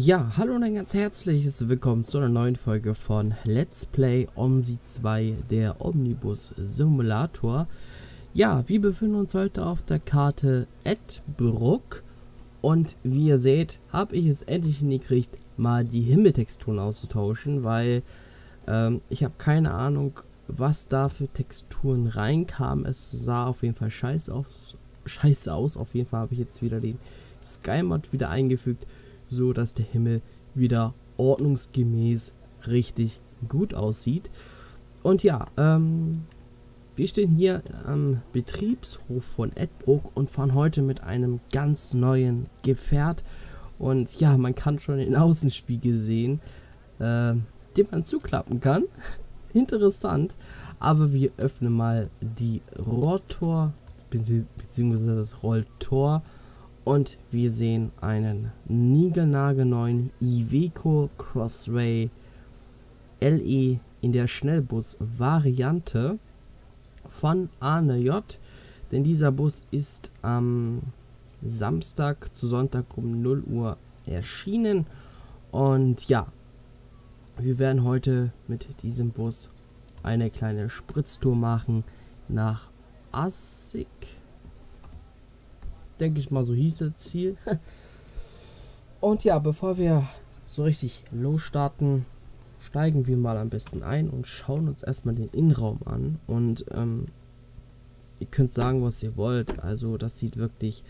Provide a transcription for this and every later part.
Ja, hallo und ein ganz herzliches Willkommen zu einer neuen Folge von Let's Play OMSI 2, der Omnibus Simulator. Ja, wir befinden uns heute auf der Karte Edbruck und wie ihr seht, habe ich es endlich hingekriegt, mal die Himmeltexturen auszutauschen, weil ähm, ich habe keine Ahnung, was da für Texturen reinkamen. Es sah auf jeden Fall scheiße aus. Scheiße aus. Auf jeden Fall habe ich jetzt wieder den Sky Mod wieder eingefügt so dass der Himmel wieder ordnungsgemäß richtig gut aussieht. Und ja, ähm, wir stehen hier am Betriebshof von Edbrook und fahren heute mit einem ganz neuen Gefährt. Und ja, man kann schon den Außenspiegel sehen, äh, den man zuklappen kann. Interessant. Aber wir öffnen mal die Rotor bzw. das Rolltor und wir sehen einen niegelnagelneuen Iveco Crossway LE in der Schnellbus-Variante von Arne J. Denn dieser Bus ist am Samstag zu Sonntag um 0 Uhr erschienen. Und ja, wir werden heute mit diesem Bus eine kleine Spritztour machen nach Assig denke ich mal, so hieß das Ziel. und ja, bevor wir so richtig losstarten, steigen wir mal am besten ein und schauen uns erstmal den Innenraum an. Und ähm, ihr könnt sagen, was ihr wollt. Also das sieht wirklich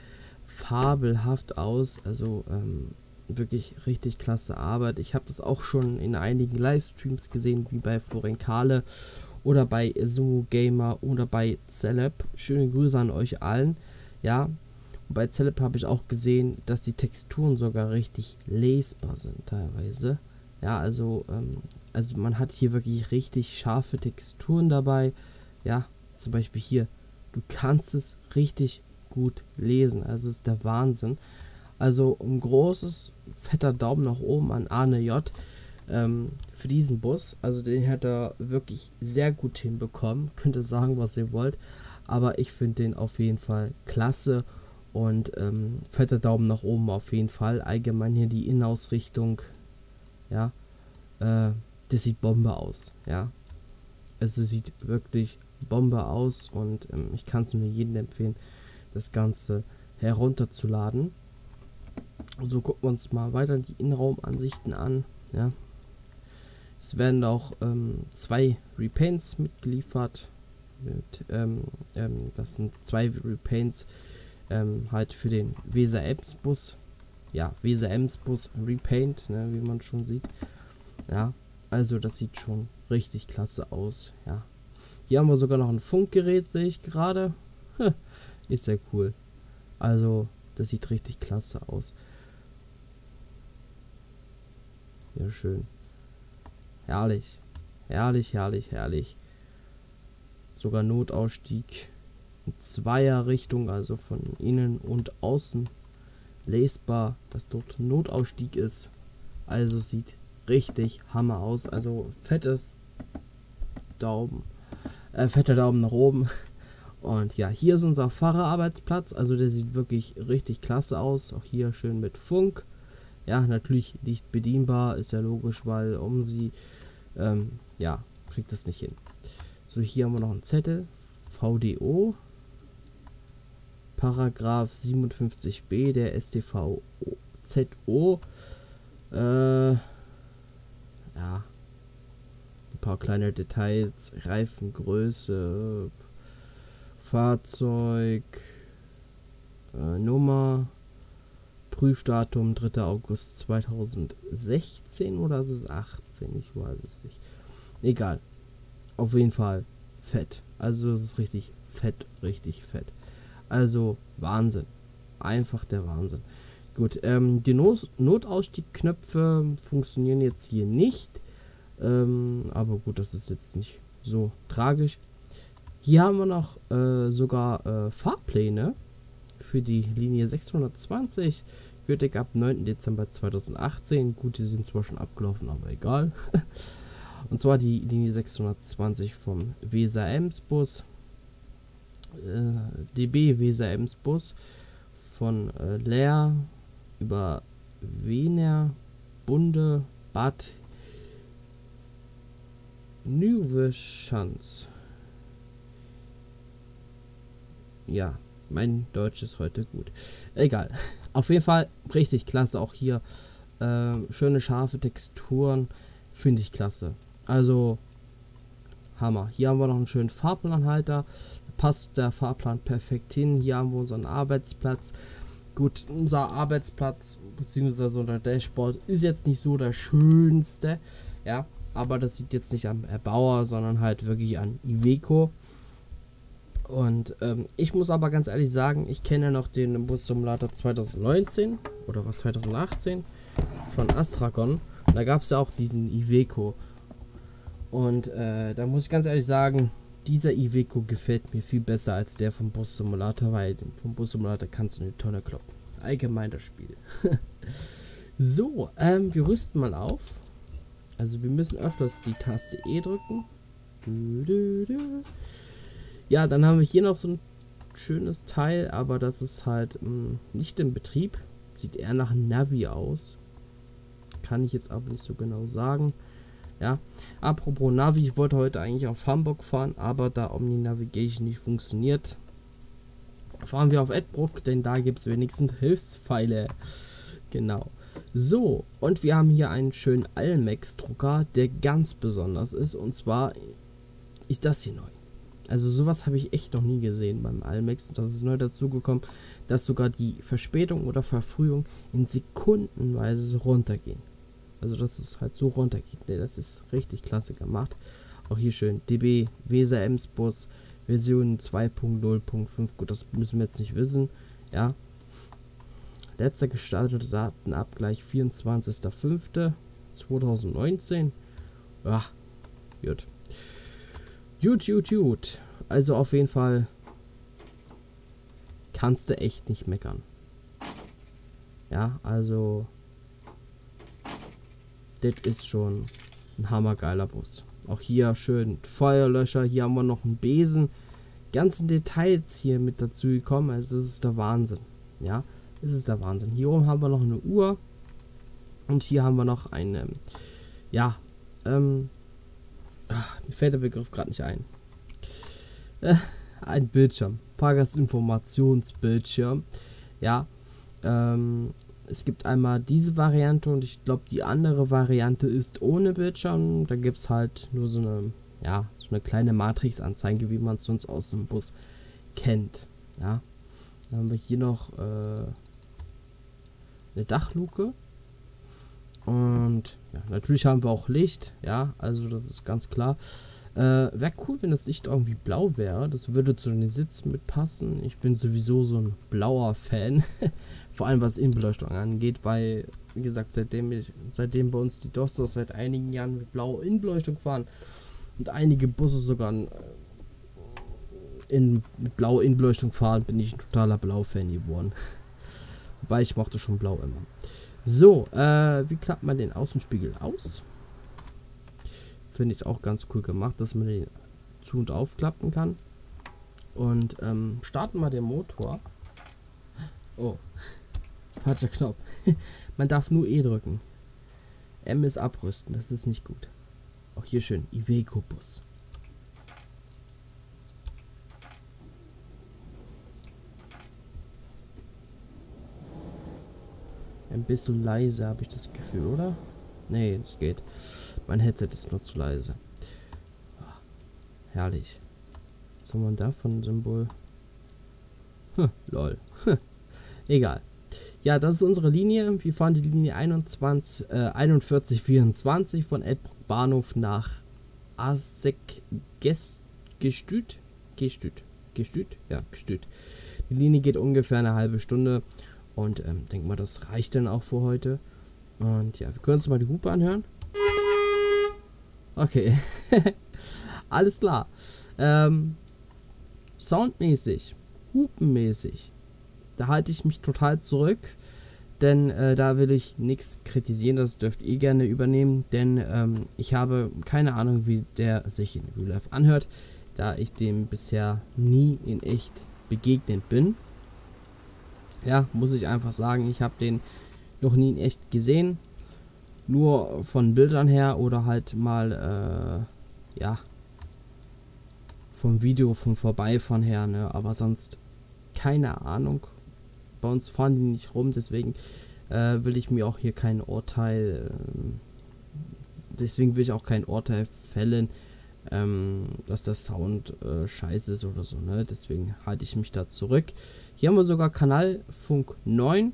fabelhaft aus. Also ähm, wirklich richtig klasse Arbeit. Ich habe das auch schon in einigen Livestreams gesehen, wie bei Florenkale oder bei Sumo Gamer oder bei Celeb. Schöne Grüße an euch allen. Ja, bei Celeb habe ich auch gesehen, dass die Texturen sogar richtig lesbar sind teilweise. Ja, also, ähm, also man hat hier wirklich richtig scharfe Texturen dabei. Ja, zum Beispiel hier. Du kannst es richtig gut lesen. Also ist der Wahnsinn. Also ein großes, fetter Daumen nach oben an Arne J. Ähm, für diesen Bus. Also den hat er wirklich sehr gut hinbekommen. Könnt ihr sagen, was ihr wollt. Aber ich finde den auf jeden Fall klasse. Und ähm, fetter Daumen nach oben auf jeden Fall. Allgemein hier die Innenausrichtung. Ja. Äh, das sieht Bombe aus. Ja. Also sieht wirklich Bombe aus. Und ähm, ich kann es nur jedem empfehlen, das Ganze herunterzuladen. So gucken wir uns mal weiter die Innenraumansichten an. Ja. Es werden auch ähm, zwei Repaints mitgeliefert. Mit, ähm, ähm, das sind zwei Repaints ähm, halt für den Weser Ems Bus. Ja, Weser Ems Bus Repaint, ne, wie man schon sieht. Ja, also das sieht schon richtig klasse aus. Ja. Hier haben wir sogar noch ein Funkgerät, sehe ich gerade. Ist sehr cool. Also, das sieht richtig klasse aus. Ja, schön. Herrlich. Herrlich, herrlich, herrlich. Sogar Notausstieg Zweierrichtung, also von innen und außen lesbar, dass dort Notausstieg ist. Also sieht richtig Hammer aus. Also fettes Daumen, äh, fetter Daumen nach oben. Und ja, hier ist unser Fahrerarbeitsplatz. Also der sieht wirklich richtig klasse aus. Auch hier schön mit Funk. Ja, natürlich nicht bedienbar, ist ja logisch, weil um sie, ähm, ja, kriegt es nicht hin. So, hier haben wir noch einen Zettel. VDO. Paragraph 57b der StVZO. Äh, ja. Ein paar kleine Details. Reifengröße. Fahrzeug. Äh, Nummer. Prüfdatum 3. August 2016 oder ist es 18? Ich weiß es nicht. Egal. Auf jeden Fall fett. Also es ist richtig fett, richtig fett. Also Wahnsinn. Einfach der Wahnsinn. Gut, ähm, die Not Notausstiegknöpfe funktionieren jetzt hier nicht. Ähm, aber gut, das ist jetzt nicht so tragisch. Hier haben wir noch äh, sogar äh, Fahrpläne für die Linie 620. Gültig ab 9. Dezember 2018. Gut, die sind zwar schon abgelaufen, aber egal. Und zwar die Linie 620 vom Weser Ems Bus äh, DB Weser Ems Bus von äh, Leer über Wiener Bunde Bad Nieuweschans. Ja, mein Deutsch ist heute gut. Egal. Auf jeden Fall richtig klasse. Auch hier äh, schöne scharfe Texturen. Finde ich klasse. Also Hammer. Hier haben wir noch einen schönen Fahrplanhalter. Passt der Fahrplan perfekt hin. Hier haben wir unseren Arbeitsplatz. Gut, unser Arbeitsplatz bzw. unser Dashboard ist jetzt nicht so der schönste. Ja, aber das sieht jetzt nicht am Erbauer, sondern halt wirklich an Iveco. Und ähm, ich muss aber ganz ehrlich sagen, ich kenne noch den Bus Simulator 2019 oder was 2018 von Astragon. Da gab es ja auch diesen Iveco. Und äh, da muss ich ganz ehrlich sagen, dieser Iveco gefällt mir viel besser als der vom Bus Simulator, weil vom Bus Simulator kannst du eine Tonne kloppen. Allgemein das Spiel. so, ähm, wir rüsten mal auf. Also wir müssen öfters die Taste E drücken. Ja, dann haben wir hier noch so ein schönes Teil, aber das ist halt mh, mm, nicht im Betrieb. Sieht eher nach Navi aus. Kann ich jetzt aber nicht so genau sagen. Ja, apropos Navi, ich wollte heute eigentlich auf Hamburg fahren, aber da Omni Navigation nicht funktioniert, fahren wir auf Edbrook, denn da gibt es wenigstens Hilfspfeile. Genau. So, und wir haben hier einen schönen Almex-Drucker, der ganz besonders ist. Und zwar ist das hier neu. Also sowas habe ich echt noch nie gesehen beim Almex. Und das ist neu dazugekommen, dass sogar die Verspätung oder Verfrühung in Sekundenweise runtergehen. Also dass es halt so runtergeht. Ne, das ist richtig klasse gemacht. Auch hier schön DB Weser Ems Bus Version 2.0.5. Gut, das müssen wir jetzt nicht wissen. Ja, Letzter gestarteter Datenabgleich 24.05.2019. Ja, gut. Gut, gut, gut. Also auf jeden Fall kannst du echt nicht meckern. Ja, also das ist schon ein hammergeiler Bus. Auch hier schön Feuerlöscher. Hier haben wir noch einen Besen. Ganzen Details hier mit dazu gekommen. Also das ist der Wahnsinn. Ja, ist es der Wahnsinn. Hier oben haben wir noch eine Uhr. Und hier haben wir noch eine, ja, ähm, ach, mir fällt der Begriff gerade nicht ein. Äh, ein Bildschirm. Fahrgastinformationsbildschirm. Ja, ähm, es gibt einmal diese Variante und ich glaube, die andere Variante ist ohne Bildschirm. Da gibt es halt nur so eine, ja, so eine kleine Matrix-Anzeige, wie man es sonst aus dem Bus kennt. Ja, dann haben wir hier noch äh, eine Dachluke. Und ja, natürlich haben wir auch Licht, ja, also das ist ganz klar. Äh, wäre cool, wenn das Licht irgendwie blau wäre. Das würde zu den Sitzen mitpassen. Ich bin sowieso so ein blauer Fan. Vor allem was Innenbeleuchtung angeht, weil, wie gesagt, seitdem, ich, seitdem bei uns die Dostos seit einigen Jahren mit blauer Innenbeleuchtung fahren und einige Busse sogar äh, in, mit blauer Innenbeleuchtung fahren, bin ich ein totaler Blau-Fan geworden. Wobei ich mochte schon blau immer. So, äh, wie klappt man den Außenspiegel aus? Finde ich auch ganz cool gemacht, dass man den zu- und aufklappen kann. Und ähm, starten wir den Motor. Oh, falscher Knopf. man darf nur E drücken. M ist abrüsten, das ist nicht gut. Auch hier schön, Iveco-Bus. Ein bisschen leise, habe ich das Gefühl, oder? Nee, es geht. Mein Headset ist nur zu leise. Oh, herrlich. Was haben wir da von Symbol? Hm, lol. Egal. Ja, das ist unsere Linie. Wir fahren die Linie 21, äh, 4124 von Edbruck Bahnhof nach Asek Gestüt. Gestüt. Gestüt? Ja, Gestüt. Die Linie geht ungefähr eine halbe Stunde. Und ähm, denke mal, das reicht dann auch für heute. Und ja, wir können uns mal die Hupe anhören. Okay. Alles klar. Ähm, soundmäßig, hupenmäßig, da halte ich mich total zurück. Denn äh, da will ich nichts kritisieren, das dürft ihr gerne übernehmen. Denn ähm, ich habe keine Ahnung, wie der sich in Real Life anhört, da ich dem bisher nie in echt begegnet bin. Ja, muss ich einfach sagen, ich habe den noch nie in echt gesehen. Nur von Bildern her oder halt mal, äh, ja, vom Video, vom Vorbeifahren her, ne? Aber sonst keine Ahnung. Bei uns fahren die nicht rum, deswegen äh, will ich mir auch hier kein Urteil, äh, deswegen will ich auch kein Urteil fällen, ähm, dass der Sound äh, scheiße ist oder so, ne? Deswegen halte ich mich da zurück. Hier haben wir sogar Kanalfunk 9.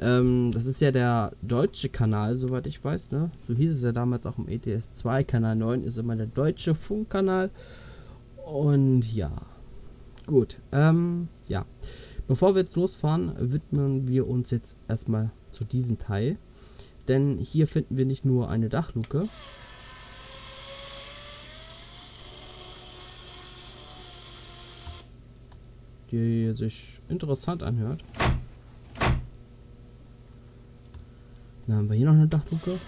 Ähm, das ist ja der deutsche Kanal, soweit ich weiß, ne? So hieß es ja damals auch im ETS 2. Kanal 9 ist immer der deutsche Funkkanal. Und ja. Gut. Ähm, ja. Bevor wir jetzt losfahren, widmen wir uns jetzt erstmal zu diesem Teil. Denn hier finden wir nicht nur eine Dachluke. Die sich interessant anhört. Dann haben wir hier noch eine Dachluke.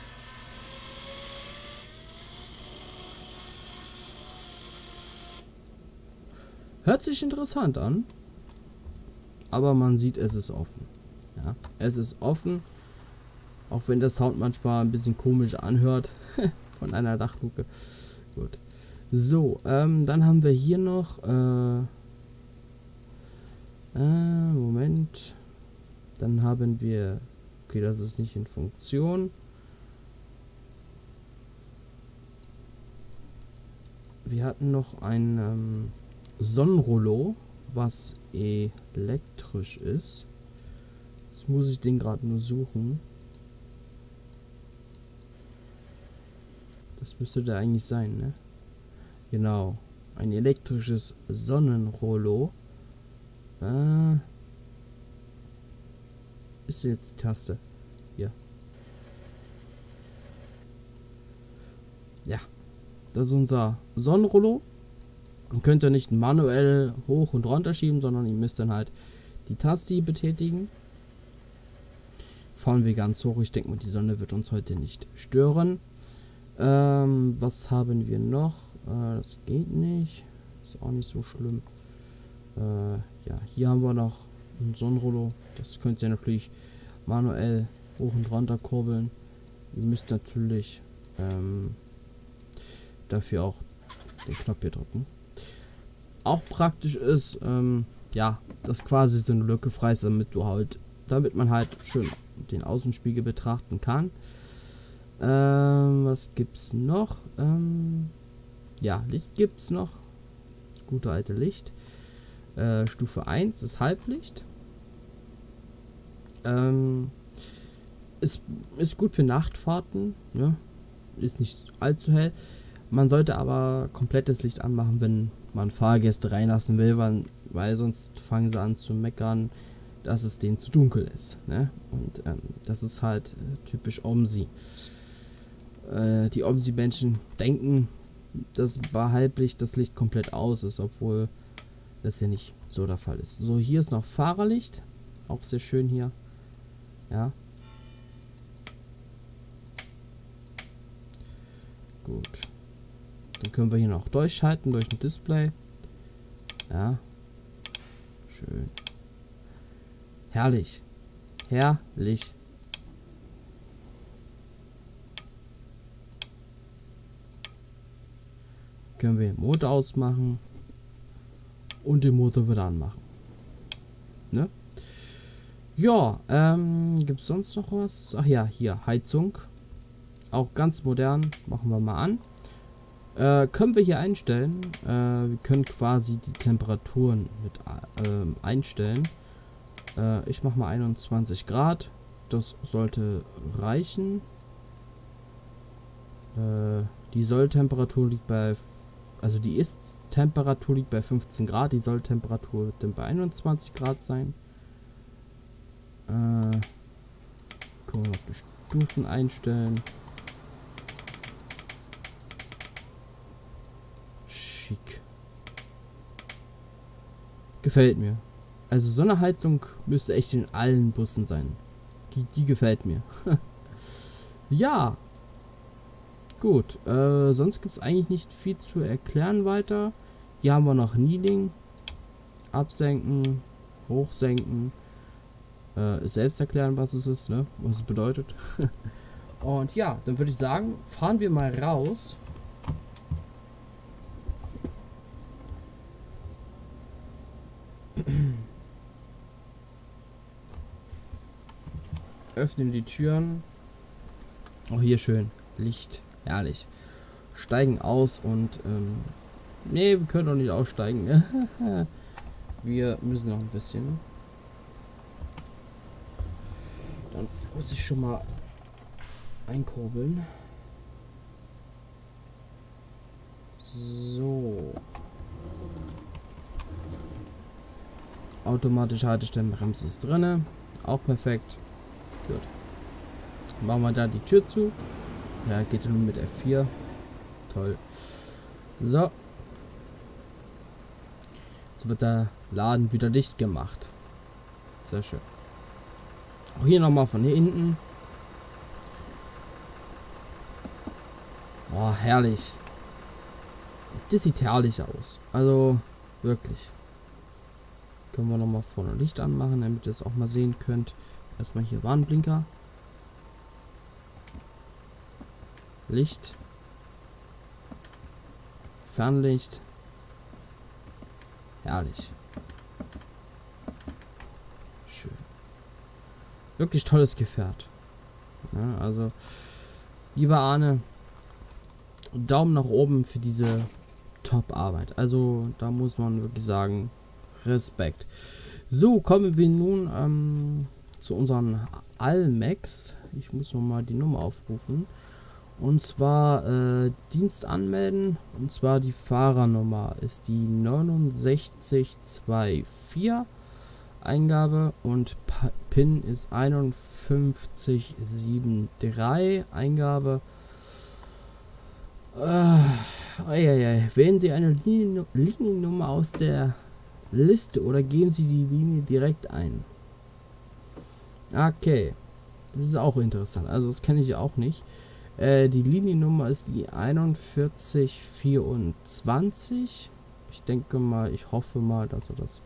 Hört sich interessant an. Aber man sieht, es ist offen. Ja, es ist offen. Auch wenn der Sound manchmal ein bisschen komisch anhört. von einer Dachluke. Gut. So, ähm, dann haben wir hier noch. Äh, äh, Moment. Dann haben wir. Okay, das ist nicht in Funktion. Wir hatten noch ein. Ähm, Sonnenrollo, was elektrisch ist. Jetzt muss ich den gerade nur suchen. Das müsste da eigentlich sein, ne? Genau. Ein elektrisches Sonnenrollo. Äh, ist jetzt die Taste. Hier. Ja. Das ist unser Sonnenrollo. Und könnt ihr nicht manuell hoch und runter schieben, sondern ihr müsst dann halt die Taste betätigen. Fahren wir ganz hoch. Ich denke mal, die Sonne wird uns heute nicht stören. Ähm, was haben wir noch? Äh, das geht nicht. Ist auch nicht so schlimm. Äh, ja, hier haben wir noch ein Sonnenrollo. Das könnt ihr natürlich manuell hoch und runter kurbeln. Ihr müsst natürlich ähm, dafür auch den Knopf hier drücken auch praktisch ist, ähm, ja, dass quasi so eine Lücke frei ist, damit du halt, damit man halt schön den Außenspiegel betrachten kann. Ähm, was gibt's noch? Ähm, ja, Licht gibt's noch. Gute alte Licht. Äh, Stufe 1 ist Halblicht. Ähm, ist, ist gut für Nachtfahrten, ne? Ist nicht allzu hell. Man sollte aber komplettes Licht anmachen, wenn man Fahrgäste reinlassen will, weil, weil sonst fangen sie an zu meckern, dass es denen zu dunkel ist. Ne? Und ähm, das ist halt äh, typisch OMSI. Äh, die OMSI-Menschen denken, dass bei Halblicht das Licht komplett aus ist, obwohl das ja nicht so der Fall ist. So, hier ist noch Fahrerlicht. Auch sehr schön hier. Ja. Gut. Dann können wir hier noch durchschalten durch ein Display. Ja. Schön. Herrlich. Herrlich. Können wir den Motor ausmachen. Und den Motor wieder anmachen. Ne? Ja, ähm, gibt es sonst noch was? Ach ja, hier, Heizung. Auch ganz modern. Machen wir mal an. Äh, können wir hier einstellen. Äh, wir können quasi die Temperaturen mit äh, einstellen. Äh, ich mache mal 21 Grad. Das sollte reichen. Äh, die Solltemperatur liegt bei... Also die Ist-Temperatur liegt bei 15 Grad. Die Solltemperatur wird dann bei 21 Grad sein. Äh, können wir noch die Stufen einstellen. schick. Gefällt mir. Also so eine Heizung müsste echt in allen Bussen sein. Die, die gefällt mir. ja. Gut. Äh, sonst gibt es eigentlich nicht viel zu erklären weiter. Hier haben wir noch Kneeling. Absenken. Hochsenken. Äh, selbst erklären, was es ist, ne? Was es bedeutet. Und ja, dann würde ich sagen, fahren wir mal raus. Öffnen die Türen. Oh, hier schön. Licht. Herrlich. Steigen aus und, ähm, nee, wir können doch nicht aussteigen. Ne? wir müssen noch ein bisschen. Dann muss ich schon mal einkurbeln. So. Automatische Haltestellenbremse ist drinne. Auch perfekt. Gut. Machen wir da die Tür zu. Ja, geht nur mit F4. Toll. So. Jetzt wird der Laden wieder dicht gemacht. Sehr schön. Auch hier nochmal von hier hinten. Oh, herrlich. Das sieht herrlich aus. Also, wirklich. Können wir nochmal vorne Licht anmachen, damit ihr es auch mal sehen könnt. Erstmal hier Warnblinker. Licht. Fernlicht. Herrlich. Wirklich tolles Gefährt. Ja, also, lieber Arne, Daumen nach oben für diese Top-Arbeit. Also, da muss man wirklich sagen, Respekt. So, kommen wir nun ähm, zu unseren Almex. Ich muss noch mal die Nummer aufrufen. Und zwar äh, Dienst anmelden. Und zwar die Fahrernummer ist die 6924. Eingabe und PIN ist 5173. Eingabe. Äh, oh, ja, ja. Wählen Sie eine Liniennummer aus der Liste oder geben Sie die Linie direkt ein. Okay. Das ist auch interessant. Also das kenne ich auch nicht. Äh, die Liniennummer ist die 4124. Ich denke mal, ich hoffe mal, dass er das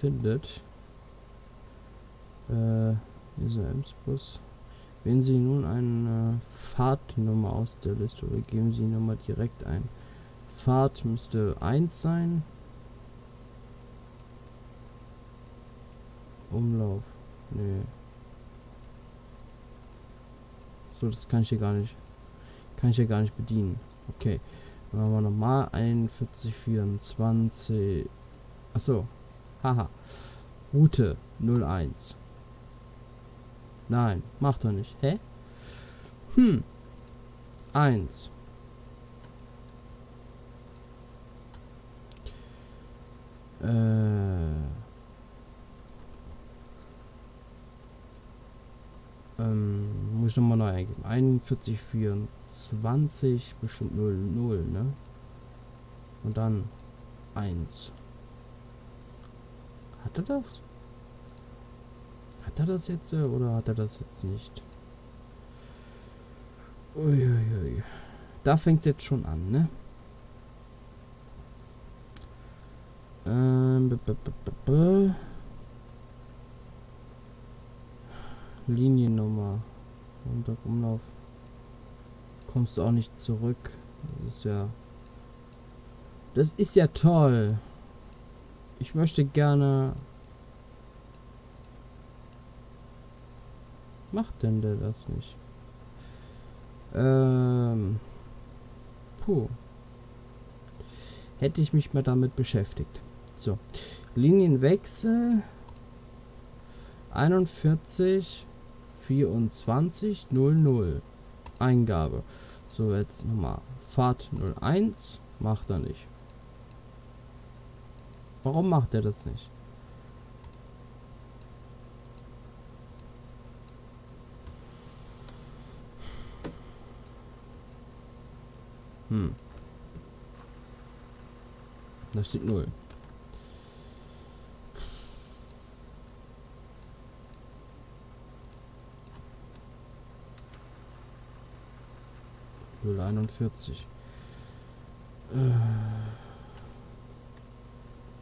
findet. Äh, dieser Emsbus. Wählen Sie nun eine Fahrtnummer aus der Liste oder geben Sie die Nummer direkt ein. Fahrt müsste 1 sein. Umlauf. Nee. So, das kann ich hier gar nicht. Kann ich hier gar nicht bedienen. Okay. Dann machen wir nochmal 41, 24. Achso. Haha. Route 01. Nein, macht er nicht. Hä? Hm. 1. Äh. Ähm, muss ich nochmal neu eingeben. 41, 24, bestimmt 0, 0, ne? Und dann 1. Hat er das? Hat er das jetzt äh, oder hat er das jetzt nicht? Uiuiui. Da fängt es jetzt schon an, ne? Ähm, b -b -b Liniennummer. Unter Umlauf. Kommst du auch nicht zurück. Das ist ja. Das ist ja toll. Ich möchte gerne. Macht denn der das nicht? Ähm. Puh. Hätte ich mich mal damit beschäftigt. So. Linienwechsel. 41 2400. Eingabe. So, jetzt nochmal. Fahrt 01. Macht er nicht. Warum macht er das nicht? Hm. Da steht 0. 041. Äh.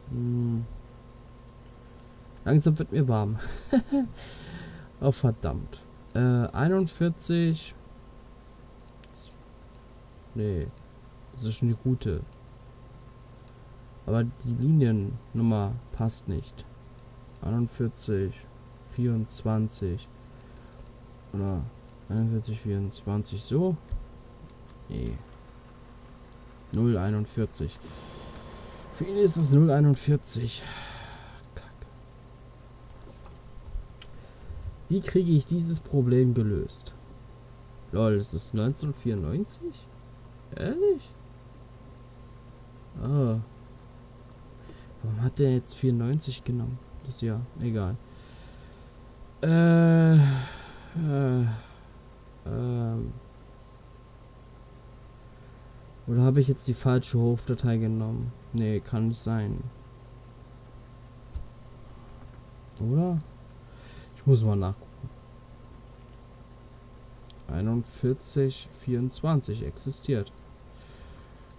Hm. Langsam wird mir warm. oh verdammt. Äh, 41 Nee. Das ist schon die Route. Aber die Liniennummer passt nicht. 41, 24. Oder 41, 24. So? Nee. 041. Für ihn ist es 041. Wie kriege ich dieses Problem gelöst? Lol, ist es 1994? Ehrlich? Ah. Warum hat der jetzt 94 genommen? Das ist ja egal. Äh. Äh. Ähm. Oder habe ich jetzt die falsche Hofdatei genommen? Nee, kann nicht sein. Oder? Ich muss mal nachgucken. 41, 24 existiert.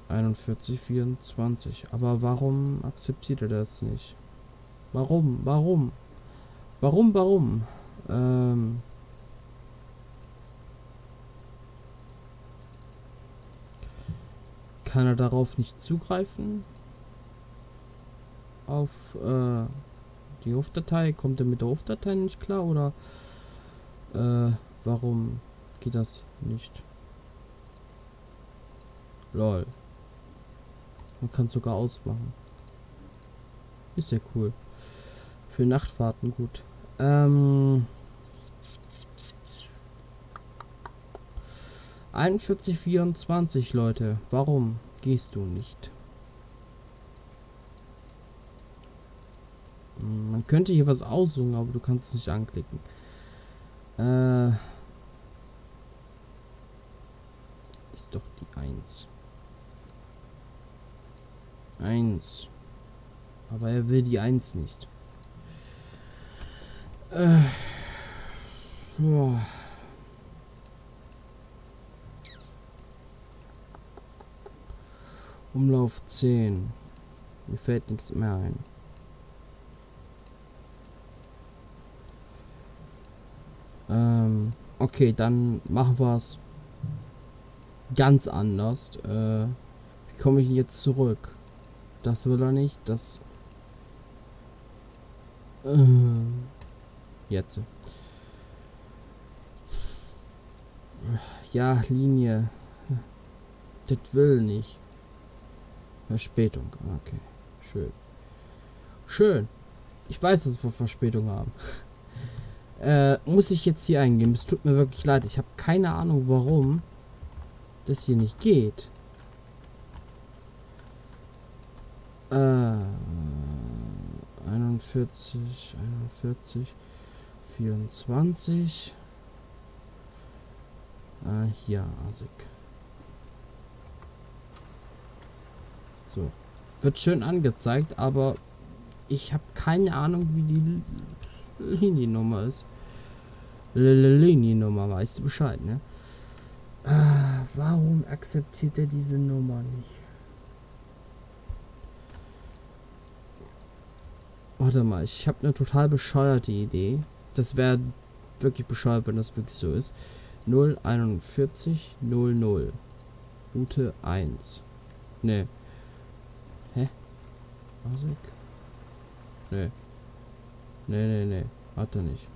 41, 24. Aber warum akzeptiert er das nicht? Warum? Warum? Warum? Warum? Ähm. Kann er darauf nicht zugreifen? Auf, äh die Hofdatei? Kommt er mit der Hofdatei nicht klar oder äh, warum geht das nicht? Lol. Man kann sogar ausmachen. Ist ja cool. Für Nachtfahrten gut. Ähm. 41, 24, Leute. Warum gehst du nicht? Man könnte hier was aussuchen, aber du kannst es nicht anklicken. Äh, 1. 1. Aber er will die 1 nicht. Äh, boah. Umlauf 10. Mir fällt nichts mehr ein. Ähm, okay, dann machen wir es ganz anders. Äh, wie komme ich jetzt zurück? Das will er nicht. Das. Äh, jetzt. Ja, Linie. Das will nicht. Verspätung. Okay. Schön. Schön. Ich weiß, dass wir Verspätung haben. Äh, muss ich jetzt hier eingeben. Es tut mir wirklich leid. Ich habe keine Ahnung, warum das hier nicht geht. Äh, 41, 41, 24. Ah, hier, Asik. So. Wird schön angezeigt, aber ich habe keine Ahnung, wie die Liniennummer ist. Liniennummer, weißt du Bescheid, ne? Ah, warum akzeptiert er diese Nummer nicht? Warte mal, ich habe eine total bescheuerte Idee. Das wäre wirklich bescheuert, wenn das wirklich so ist. 041 00. Route 1. Ne. Hä? Asik? Ne. Ne, ne, ne. Hat er nicht.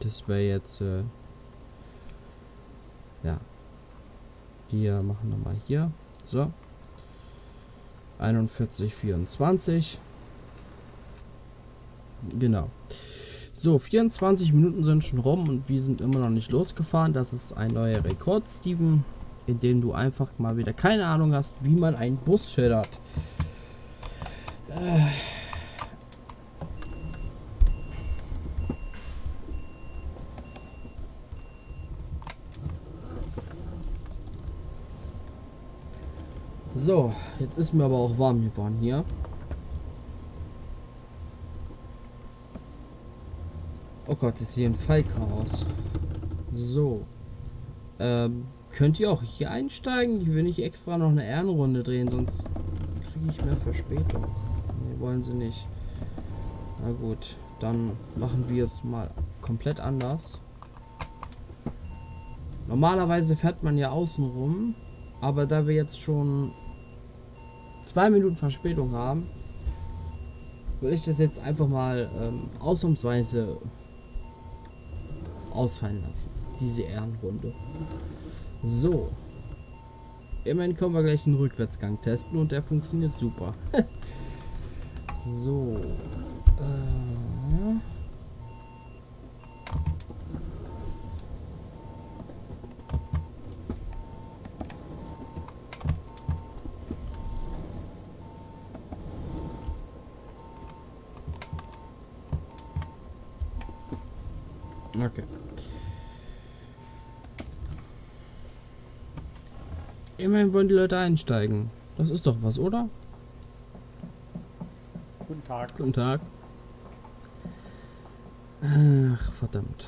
Das wäre jetzt, äh, ja. Wir machen nochmal hier. So. 41, 24. Genau. So, 24 Minuten sind schon rum und wir sind immer noch nicht losgefahren. Das ist ein neuer Rekord, Steven, in dem du einfach mal wieder keine Ahnung hast, wie man einen Bus schildert. Äh. So, jetzt ist mir aber auch warm geworden hier. Oh Gott, ist hier ein Fallchaos. So. Ähm, könnt ihr auch hier einsteigen? Ich will nicht extra noch eine Ehrenrunde drehen, sonst kriege ich mehr Verspätung. Nee, wollen sie nicht. Na gut, dann machen wir es mal komplett anders. Normalerweise fährt man ja außen rum Aber da wir jetzt schon zwei Minuten Verspätung haben, würde ich das jetzt einfach mal ähm, ausnahmsweise ausfallen lassen. Diese Ehrenrunde. So. Immerhin können wir gleich einen Rückwärtsgang testen und der funktioniert super. so. Äh. Wollen die Leute einsteigen. Das ist doch was, oder? Guten Tag. Guten Tag. Ach, verdammt.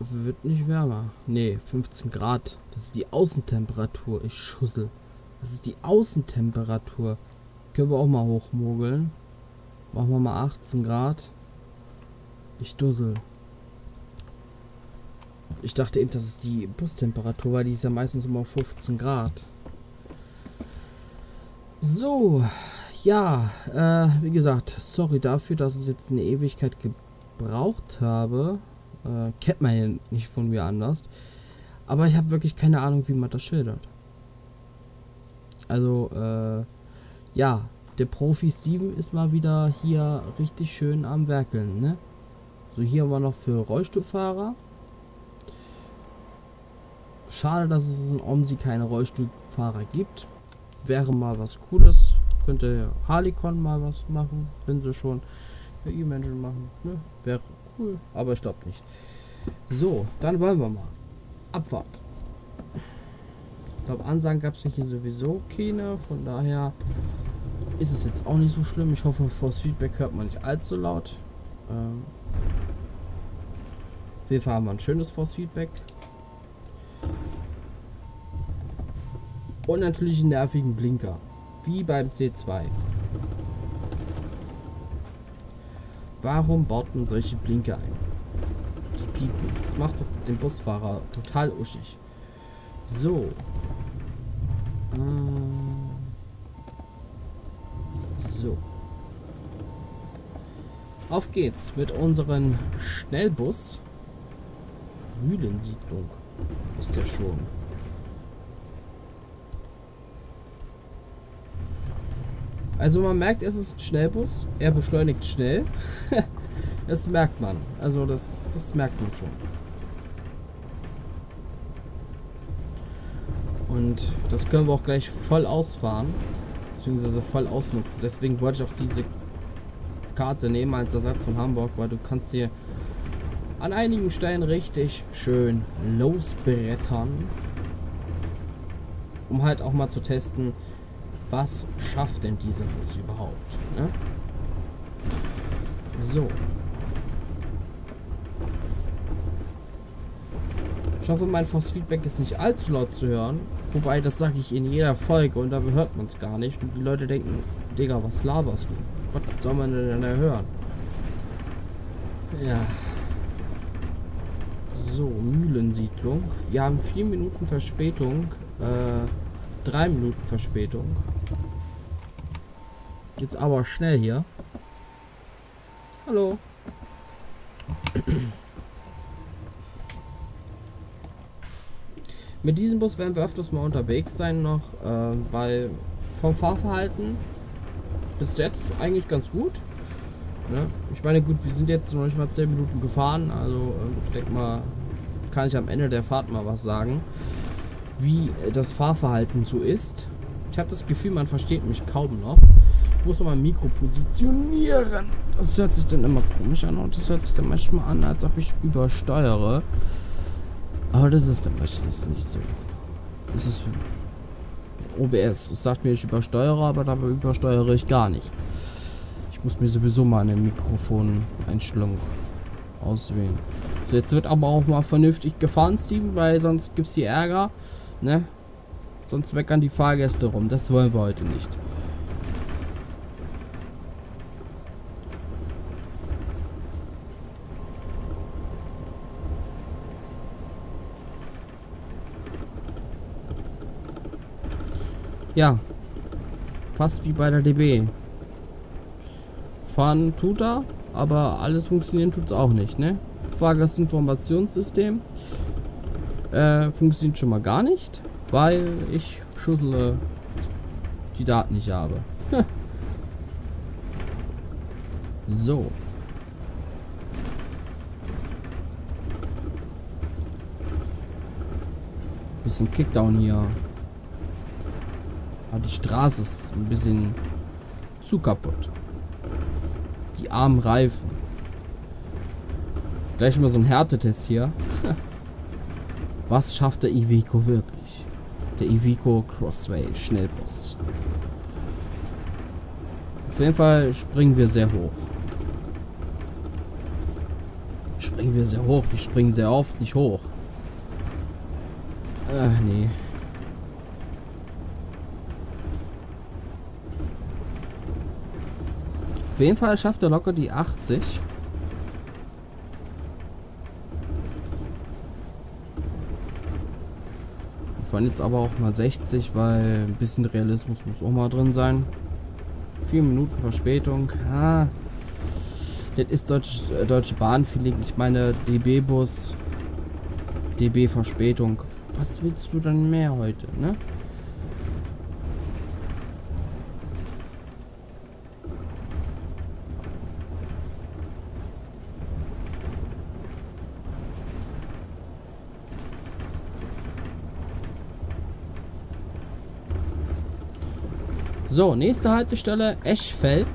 Wird nicht wärmer. Nee, 15 Grad. Das ist die Außentemperatur. Ich schussel. Das ist die Außentemperatur. Können wir auch mal hochmogeln. Machen wir mal 18 Grad. Ich dussel. Ich dachte eben, das ist die Bustemperatur, weil die ist ja meistens immer 15 Grad. So, ja, äh, wie gesagt, sorry dafür, dass es jetzt eine Ewigkeit gebraucht habe. Äh, kennt man ja nicht von mir anders. Aber ich habe wirklich keine Ahnung, wie man das schildert. Also, äh, ja, der Profi Steven ist mal wieder hier richtig schön am Werkeln, ne? So, hier haben wir noch für Rollstuhlfahrer. Schade, dass es in Omsi keine Rollstuhlfahrer gibt. Wäre mal was Cooles. Könnte Harlequin mal was machen, wenn sie schon für E-Menschen machen. Ne? Wäre cool, aber ich glaube nicht. So, dann wollen wir mal. Abfahrt. Ich glaube, Ansagen gab es hier sowieso keine. Von daher ist es jetzt auch nicht so schlimm. Ich hoffe, vors Feedback hört man nicht allzu laut. Ähm, wir fahren mal ein schönes Force Feedback. Und natürlich einen nervigen Blinker. Wie beim C2. Warum baut man solche Blinker ein? Die piepen. Das macht doch den Busfahrer total uschig. So. Ähm. So. Auf geht's mit unserem Schnellbus. Mühlensiedlung ist der schon. Also man merkt, es ist ein Schnellbus. Er beschleunigt schnell. das merkt man. Also das, das merkt man schon. Und das können wir auch gleich voll ausfahren. Beziehungsweise voll ausnutzen. Deswegen wollte ich auch diese Karte nehmen als Ersatz von Hamburg, weil du kannst hier an einigen Stellen richtig schön losbrettern. Um halt auch mal zu testen, was schafft denn dieser Bus überhaupt? Ne? So. Ich hoffe, mein Force-Feedback ist nicht allzu laut zu hören. Wobei, das sage ich in jeder Folge und da hört man es gar nicht. Und die Leute denken, Digga, was laberst du? Was soll man denn da hören? Ja. So, Mühlensiedlung. Wir haben vier Minuten Verspätung. Äh, drei Minuten Verspätung. Jetzt aber schnell hier. Hallo. Mit diesem Bus werden wir öfters mal unterwegs sein noch, äh, weil vom Fahrverhalten bis jetzt eigentlich ganz gut. Ne? Ich meine, gut, wir sind jetzt noch nicht mal 10 Minuten gefahren, also äh, ich denke mal, kann ich am Ende der Fahrt mal was sagen, wie das Fahrverhalten so ist. Ich habe das Gefühl, man versteht mich kaum noch. Muss mal Mikro positionieren. Das hört sich dann immer komisch an und das hört sich dann manchmal an, als ob ich übersteuere. Aber das ist dann meistens nicht so. Das ist OBS. Das sagt mir, ich übersteuere, aber dabei übersteuere ich gar nicht. Ich muss mir sowieso mal eine Mikrofoneinstellung auswählen. So, jetzt wird aber auch mal vernünftig gefahren, Steven, weil sonst gibt es hier Ärger. Ne? Sonst meckern die Fahrgäste rum. Das wollen wir heute nicht. Ja. Fast wie bei der DB. Fahren tut er, aber alles funktionieren tut es auch nicht, ne? Fahrgastinformationssystem äh, funktioniert schon mal gar nicht, weil ich schüttle die Daten nicht habe. so. Bisschen Kickdown hier. Aber die Straße ist ein bisschen zu kaputt. Die armen Reifen. Gleich mal so ein Härtetest hier. Was schafft der Iveco wirklich? Der Iveco Crossway Schnellbus. Auf jeden Fall springen wir sehr hoch. Springen wir sehr hoch. Wir springen sehr oft nicht hoch. Ach nee. Auf jeden Fall schafft er locker die 80. Wir fahren jetzt aber auch mal 60, weil ein bisschen Realismus muss auch mal drin sein. Vier Minuten Verspätung. Ah, das ist Deutsch, äh, Deutsche Bahn-Feeling. Ich meine, DB-Bus, DB-Verspätung. Was willst du denn mehr heute, ne? So, nächste Haltestelle Eschfeld.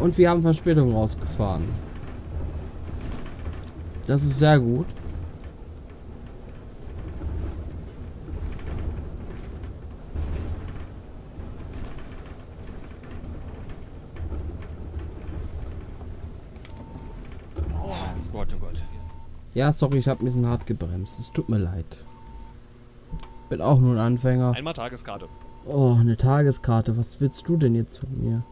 Und wir haben Verspätung rausgefahren. Das ist sehr gut. Ja, sorry, ich habe ein bisschen hart gebremst. Es tut mir leid. Bin auch nur ein Anfänger. Einmal Tageskarte. Oh, eine Tageskarte. Was willst du denn jetzt von mir?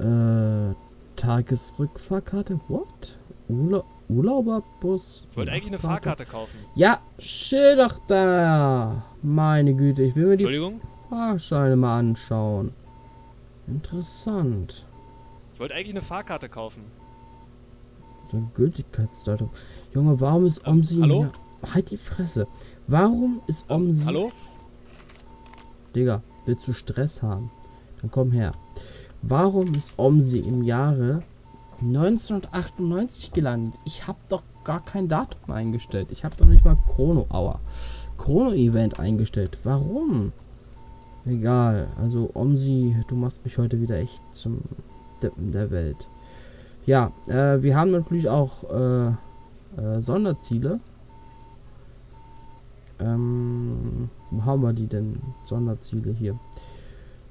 Äh, Tagesrückfahrkarte? What? Urla Urlauberbus? Ich wollte eigentlich eine Fahrkarte kaufen. Ja, chill doch da. Meine Güte, ich will mir die Fahrscheine mal anschauen. Interessant. Ich wollte eigentlich eine Fahrkarte kaufen. So ein Gültigkeitsdatum. Junge, warum ist Omsi... Hallo? Halt die Fresse. Warum ist Omsi... Hallo? Digga, willst du Stress haben? Dann komm her. Warum ist Omsi im Jahre 1998 gelandet? Ich habe doch gar kein Datum eingestellt. Ich habe doch nicht mal Chrono... Aua. Chrono-Event eingestellt. Warum? Egal. Also, Omsi, du machst mich heute wieder echt zum Deppen der Welt. Ja, äh, wir haben natürlich auch äh, äh, Sonderziele. Ähm, wo haben wir die denn? Sonderziele hier.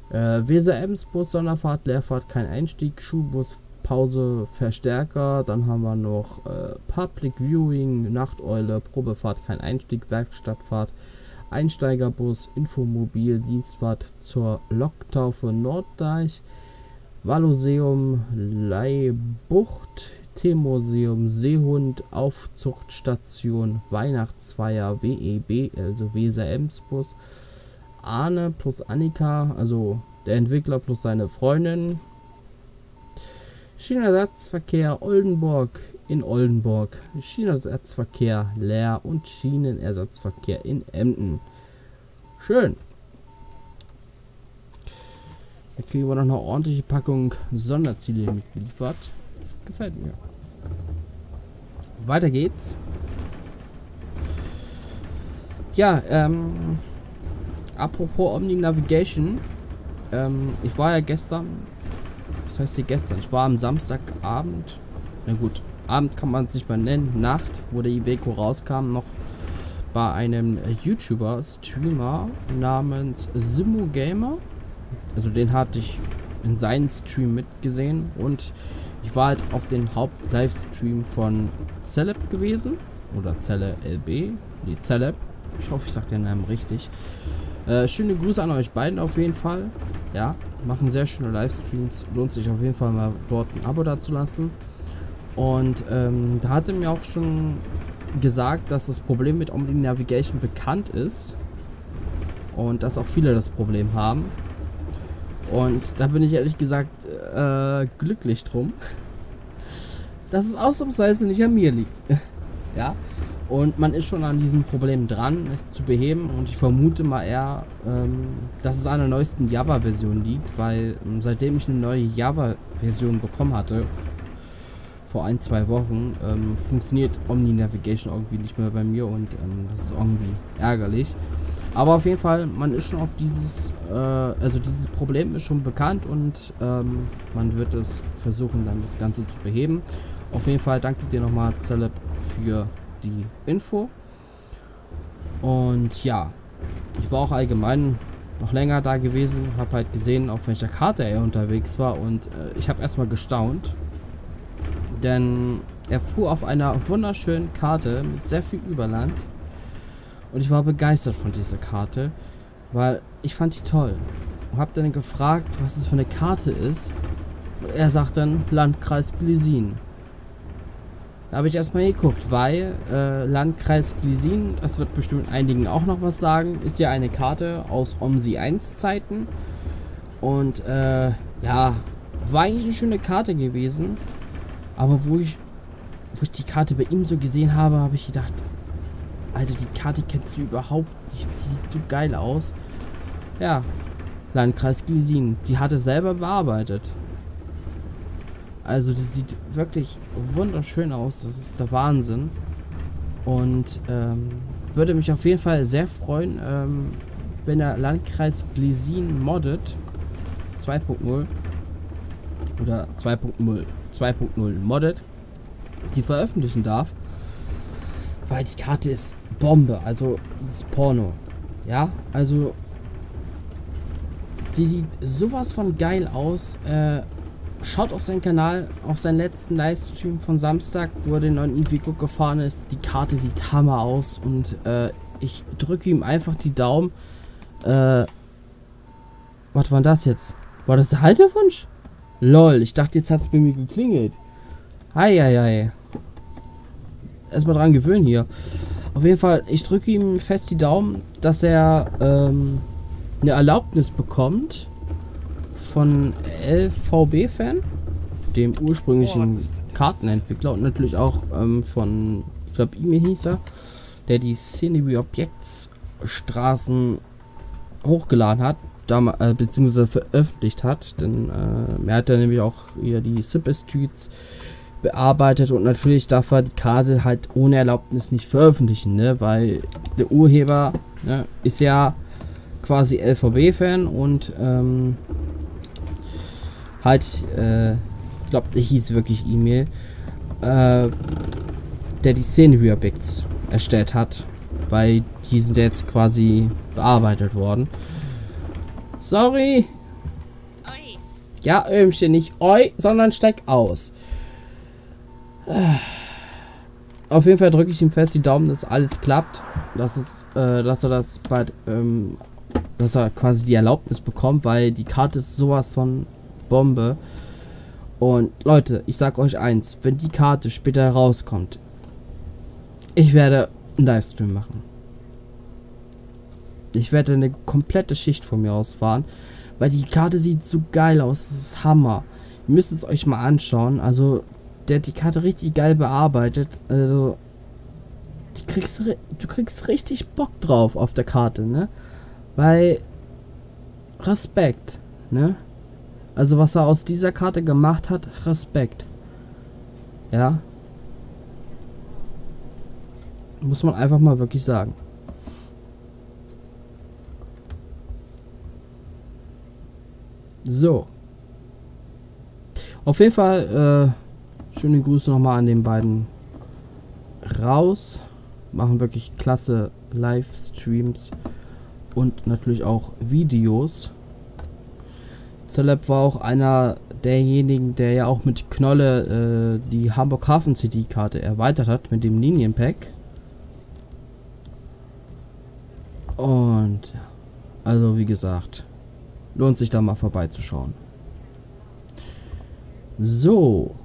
Äh, Weser Emsbus, Sonderfahrt, Leerfahrt, kein Einstieg, Schulbus, Pause, Verstärker. Dann haben wir noch äh, Public Viewing, Nachteule, Probefahrt, kein Einstieg, Werkstattfahrt, Einsteigerbus, Infomobil, Dienstfahrt zur Loktaufe Norddeich. Walloseum Leihbucht, Teemuseum Seehund, Aufzuchtstation, Weihnachtsfeier, WEB, also Weser Emsbus, Arne plus Annika, also der Entwickler plus seine Freundin, Schienenersatzverkehr Oldenburg in Oldenburg, Schienenersatzverkehr Leer und Schienenersatzverkehr in Emden. Schön. Da kriegen wir noch eine ordentliche Packung Sonderziele mitgeliefert. Gefällt mir. Weiter geht's. Ja, ähm, apropos Omni Navigation. Ähm, ich war ja gestern, was heißt hier gestern? Ich war am Samstagabend, na gut, Abend kann man es nicht mal nennen, Nacht, wo der Iveco rauskam, noch bei einem YouTuber, Streamer namens Simo Gamer. Also den hatte ich in seinen Stream mitgesehen und ich war halt auf den Haupt-Livestream von Celeb gewesen. Oder Zelle LB. Nee, Celeb. Ich hoffe, ich sage den Namen richtig. Äh, schöne Grüße an euch beiden auf jeden Fall. Ja, machen sehr schöne Livestreams. Lohnt sich auf jeden Fall mal dort ein Abo dazulassen. Und ähm, da hatte mir auch schon gesagt, dass das Problem mit Omni Navigation bekannt ist. Und dass auch viele das Problem haben. Und da bin ich ehrlich gesagt äh, glücklich drum. Dass es ausnahmsweise nicht an mir liegt. ja. Und man ist schon an diesem Problem dran, es zu beheben. Und ich vermute mal eher, ähm, dass es an der neuesten Java-Version liegt, weil ähm, seitdem ich eine neue Java-Version bekommen hatte, vor ein, zwei Wochen, ähm, funktioniert Omni Navigation irgendwie nicht mehr bei mir und ähm, das ist irgendwie ärgerlich. Aber auf jeden Fall, man ist schon auf dieses, äh, also dieses Problem ist schon bekannt und ähm, man wird es versuchen, dann das Ganze zu beheben. Auf jeden Fall danke dir nochmal, Celeb, für die Info. Und ja, ich war auch allgemein noch länger da gewesen, habe halt gesehen, auf welcher Karte er unterwegs war und äh, ich habe erstmal gestaunt. Denn er fuhr auf einer wunderschönen Karte mit sehr viel Überland. Und ich war begeistert von dieser Karte, weil ich fand die toll. Und habe dann gefragt, was es für eine Karte ist. Er sagt dann Landkreis Glisin. Da habe ich erstmal geguckt, weil äh, Landkreis Glisin, das wird bestimmt einigen auch noch was sagen, ist ja eine Karte aus OMSI 1 Zeiten. Und äh, ja, war eigentlich eine schöne Karte gewesen. Aber wo ich, wo ich die Karte bei ihm so gesehen habe, habe ich gedacht, Alter, die Karte kennst du überhaupt nicht. Die sieht so geil aus. Ja, Landkreis Glisin. Die hat er selber bearbeitet. Also die sieht wirklich wunderschön aus. Das ist der Wahnsinn. Und ähm, würde mich auf jeden Fall sehr freuen, ähm, wenn der Landkreis Glisin moddet 2.0 oder 2.0 2.0 moddet, die veröffentlichen darf. Weil die Karte ist Bombe, also Porno. Ja, also sie sieht sowas von geil aus. Äh, schaut auf seinen Kanal, auf seinen letzten Livestream von Samstag, wo er den neuen Invico gefahren ist. Die Karte sieht hammer aus und äh, ich drücke ihm einfach die Daumen. Äh, was war das jetzt? War das der Haltewunsch? Lol, ich dachte, jetzt hat es bei mir geklingelt. Heieiei. Erstmal dran gewöhnen hier. Auf jeden Fall, ich drücke ihm fest die Daumen, dass er ähm, eine Erlaubnis bekommt von LVB-Fan, dem ursprünglichen Kartenentwickler und natürlich auch ähm, von, ich glaube, Ime hieß er, der die Scenery Objektsstraßen hochgeladen hat äh, beziehungsweise veröffentlicht hat. Denn äh, er hat ja nämlich auch hier die Super Streets bearbeitet und natürlich darf er die Karte halt ohne Erlaubnis nicht veröffentlichen, ne? Weil der Urheber ne, ist ja quasi LVB-Fan und ähm, halt, äh, ich glaube, der hieß wirklich E-Mail, äh, der die Objects erstellt hat, weil die sind jetzt quasi bearbeitet worden. Sorry. Ja, Öhmchen, nicht oi, sondern steig aus. Auf jeden Fall drücke ich ihm fest die Daumen, dass alles klappt. Dass es, äh, dass er das bald, ähm, dass er quasi die Erlaubnis bekommt, weil die Karte ist sowas von Bombe. Und Leute, ich sag euch eins, wenn die Karte später herauskommt, ich werde einen Livestream machen. Ich werde eine komplette Schicht von mir aus fahren. Weil die Karte sieht so geil aus. Das ist Hammer. Ihr müsst es euch mal anschauen. Also, der hat die Karte richtig geil bearbeitet. Also, die kriegst, du kriegst richtig Bock drauf auf der Karte, ne? Weil, Respekt, ne? Also, was er aus dieser Karte gemacht hat, Respekt. Ja? Muss man einfach mal wirklich sagen. So. Auf jeden Fall, äh, schöne Grüße nochmal an den beiden raus. Machen wirklich klasse Livestreams und natürlich auch Videos. Celeb war auch einer derjenigen, der ja auch mit Knolle äh, die Hamburg Hafen City Karte erweitert hat mit dem Linienpack. Und also wie gesagt, Lohnt sich da mal vorbeizuschauen. So.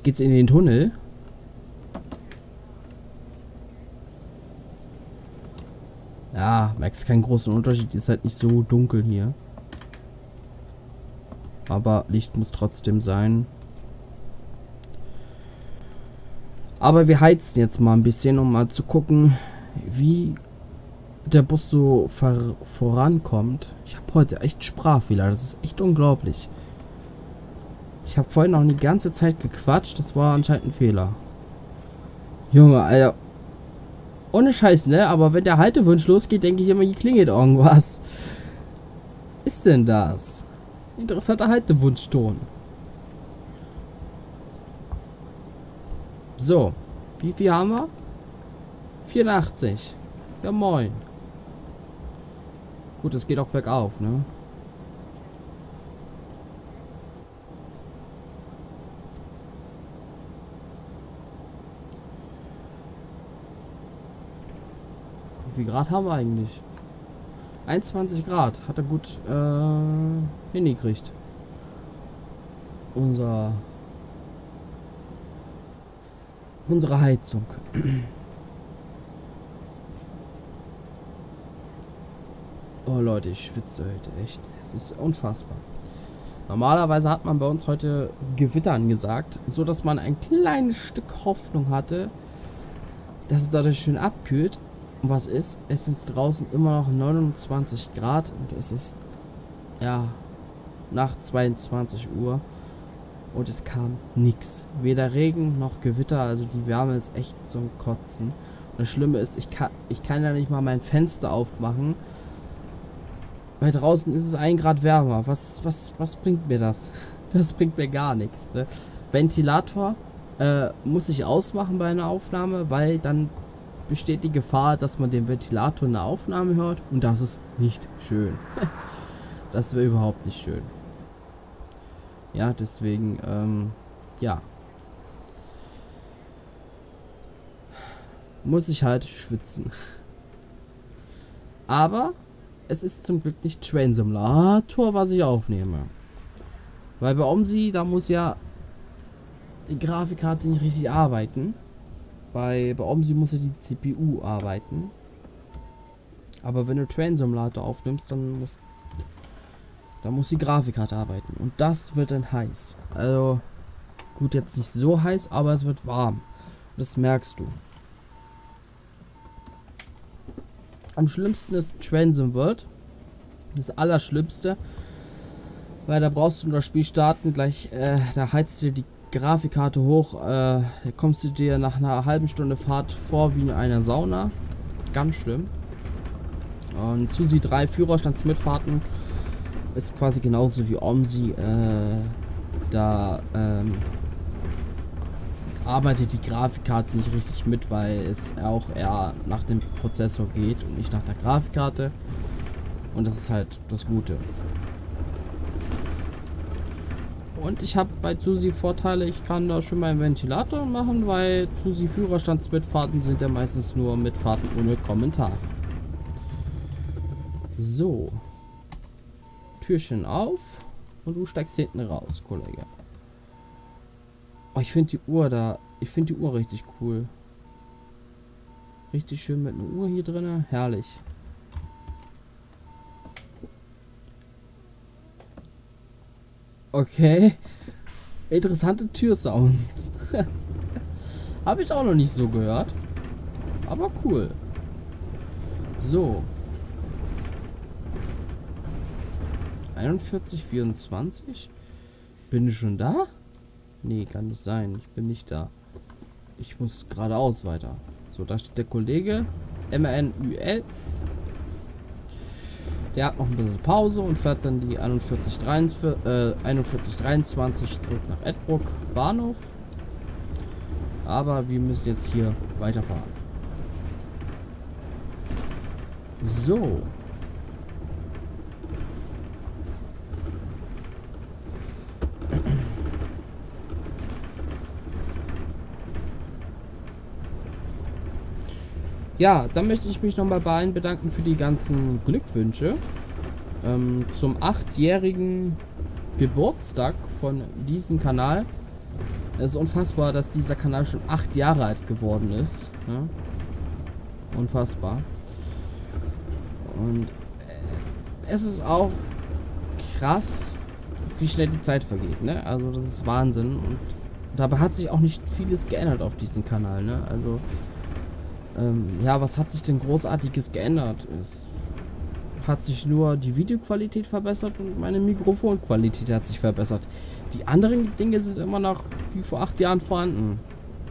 Jetzt geht's in den Tunnel. Ja, merkst keinen großen Unterschied. Ist halt nicht so dunkel hier. Aber Licht muss trotzdem sein. Aber wir heizen jetzt mal ein bisschen, um mal zu gucken, wie der Bus so vorankommt. Ich habe heute echt Sprachfehler. Das ist echt unglaublich. Ich habe vorhin noch die ganze Zeit gequatscht. Das war anscheinend ein Fehler. Junge, Alter. Ohne Scheiß, ne? Aber wenn der Haltewunsch losgeht, denke ich immer, hier klingelt irgendwas. Ist denn das? Interessanter Haltewunschton. So. Wie viel haben wir? 84. Ja, moin. Gut, es geht auch bergauf, ne? Viel Grad haben wir eigentlich? 21 Grad. Hat er gut äh, hingekriegt. Unser unsere Heizung. Oh Leute, ich schwitze heute echt. Es ist unfassbar. Normalerweise hat man bei uns heute Gewitter angesagt, so dass man ein kleines Stück Hoffnung hatte, dass es dadurch schön abkühlt. Was ist? Es sind draußen immer noch 29 Grad und es ist ja nach 22 Uhr und es kam nichts. Weder Regen noch Gewitter, also die Wärme ist echt zum Kotzen. Und das Schlimme ist, ich kann, ich kann ja nicht mal mein Fenster aufmachen, weil draußen ist es ein Grad wärmer. Was, was, was bringt mir das? Das bringt mir gar nichts. Ne? Ventilator äh, muss ich ausmachen bei einer Aufnahme, weil dann besteht die Gefahr, dass man den Ventilator in der Aufnahme hört und das ist nicht schön. das wäre überhaupt nicht schön. Ja, deswegen, ähm, ja. Muss ich halt schwitzen. Aber es ist zum Glück nicht Train Simulator, was ich aufnehme. Weil bei OMSI, da muss ja die Grafikkarte nicht richtig arbeiten. Bei, bei OMSI muss ja die CPU arbeiten. Aber wenn du Train Simulator aufnimmst, dann muss da muss die Grafikkarte arbeiten. Und das wird dann heiß. Also, gut, jetzt nicht so heiß, aber es wird warm. Das merkst du. Am schlimmsten ist Transum World. Das Allerschlimmste. Weil da brauchst du das Spiel starten, gleich, äh, da heizt dir die Grafikkarte hoch. Äh, kommst du dir nach einer halben Stunde Fahrt vor wie in einer Sauna. Ganz schlimm. Und Susi 3 Führerstandsmitfahrten ist quasi genauso wie OMSI. Äh, da ähm, arbeitet die Grafikkarte nicht richtig mit, weil es auch eher nach dem Prozessor geht und nicht nach der Grafikkarte. Und das ist halt das Gute. Und ich habe bei Zusi Vorteile, ich kann da schon meinen Ventilator machen, weil Zusi Führerstandsmitfahrten sind ja meistens nur Mitfahrten ohne Kommentar. So. Türchen auf und du steigst hinten raus, Kollege. Oh, ich finde die Uhr da, ich finde die Uhr richtig cool. Richtig schön mit einer Uhr hier drin, herrlich. Okay. Interessante Türsounds. Habe ich auch noch nicht so gehört. Aber cool. So. 41, 24? Bin ich schon da? Nee, kann nicht sein. Ich bin nicht da. Ich muss geradeaus weiter. So, da steht der Kollege. MNUL. Der hat noch ein bisschen Pause und fährt dann die 41, 43, äh, 41 23 zurück nach Edbruck Bahnhof. Aber wir müssen jetzt hier weiterfahren. So. Ja, dann möchte ich mich nochmal bei allen bedanken für die ganzen Glückwünsche ähm, zum achtjährigen Geburtstag von diesem Kanal. Es ist unfassbar, dass dieser Kanal schon acht Jahre alt geworden ist. Ne? Unfassbar. Und äh, es ist auch krass, wie schnell die Zeit vergeht. Ne? Also das ist Wahnsinn. Und dabei hat sich auch nicht vieles geändert auf diesem Kanal. Ne? Also ähm, ja, was hat sich denn großartiges geändert? Es hat sich nur die Videoqualität verbessert und meine Mikrofonqualität hat sich verbessert. Die anderen Dinge sind immer noch wie vor acht Jahren vorhanden.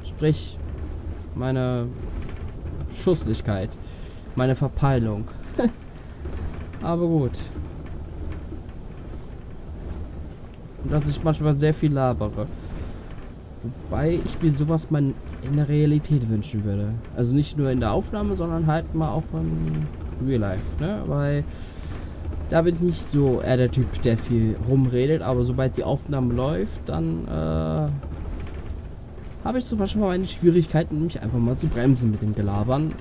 Sprich, meine Schusslichkeit, meine Verpeilung. Aber gut. Und dass ich manchmal sehr viel labere. Wobei ich mir sowas mal in der Realität wünschen würde. Also nicht nur in der Aufnahme, sondern halt mal auch im Real Life, ne? Weil da bin ich nicht so eher der Typ, der viel rumredet, aber sobald die Aufnahme läuft, dann äh, habe ich zum Beispiel meine Schwierigkeiten, mich einfach mal zu bremsen mit dem Gelabern.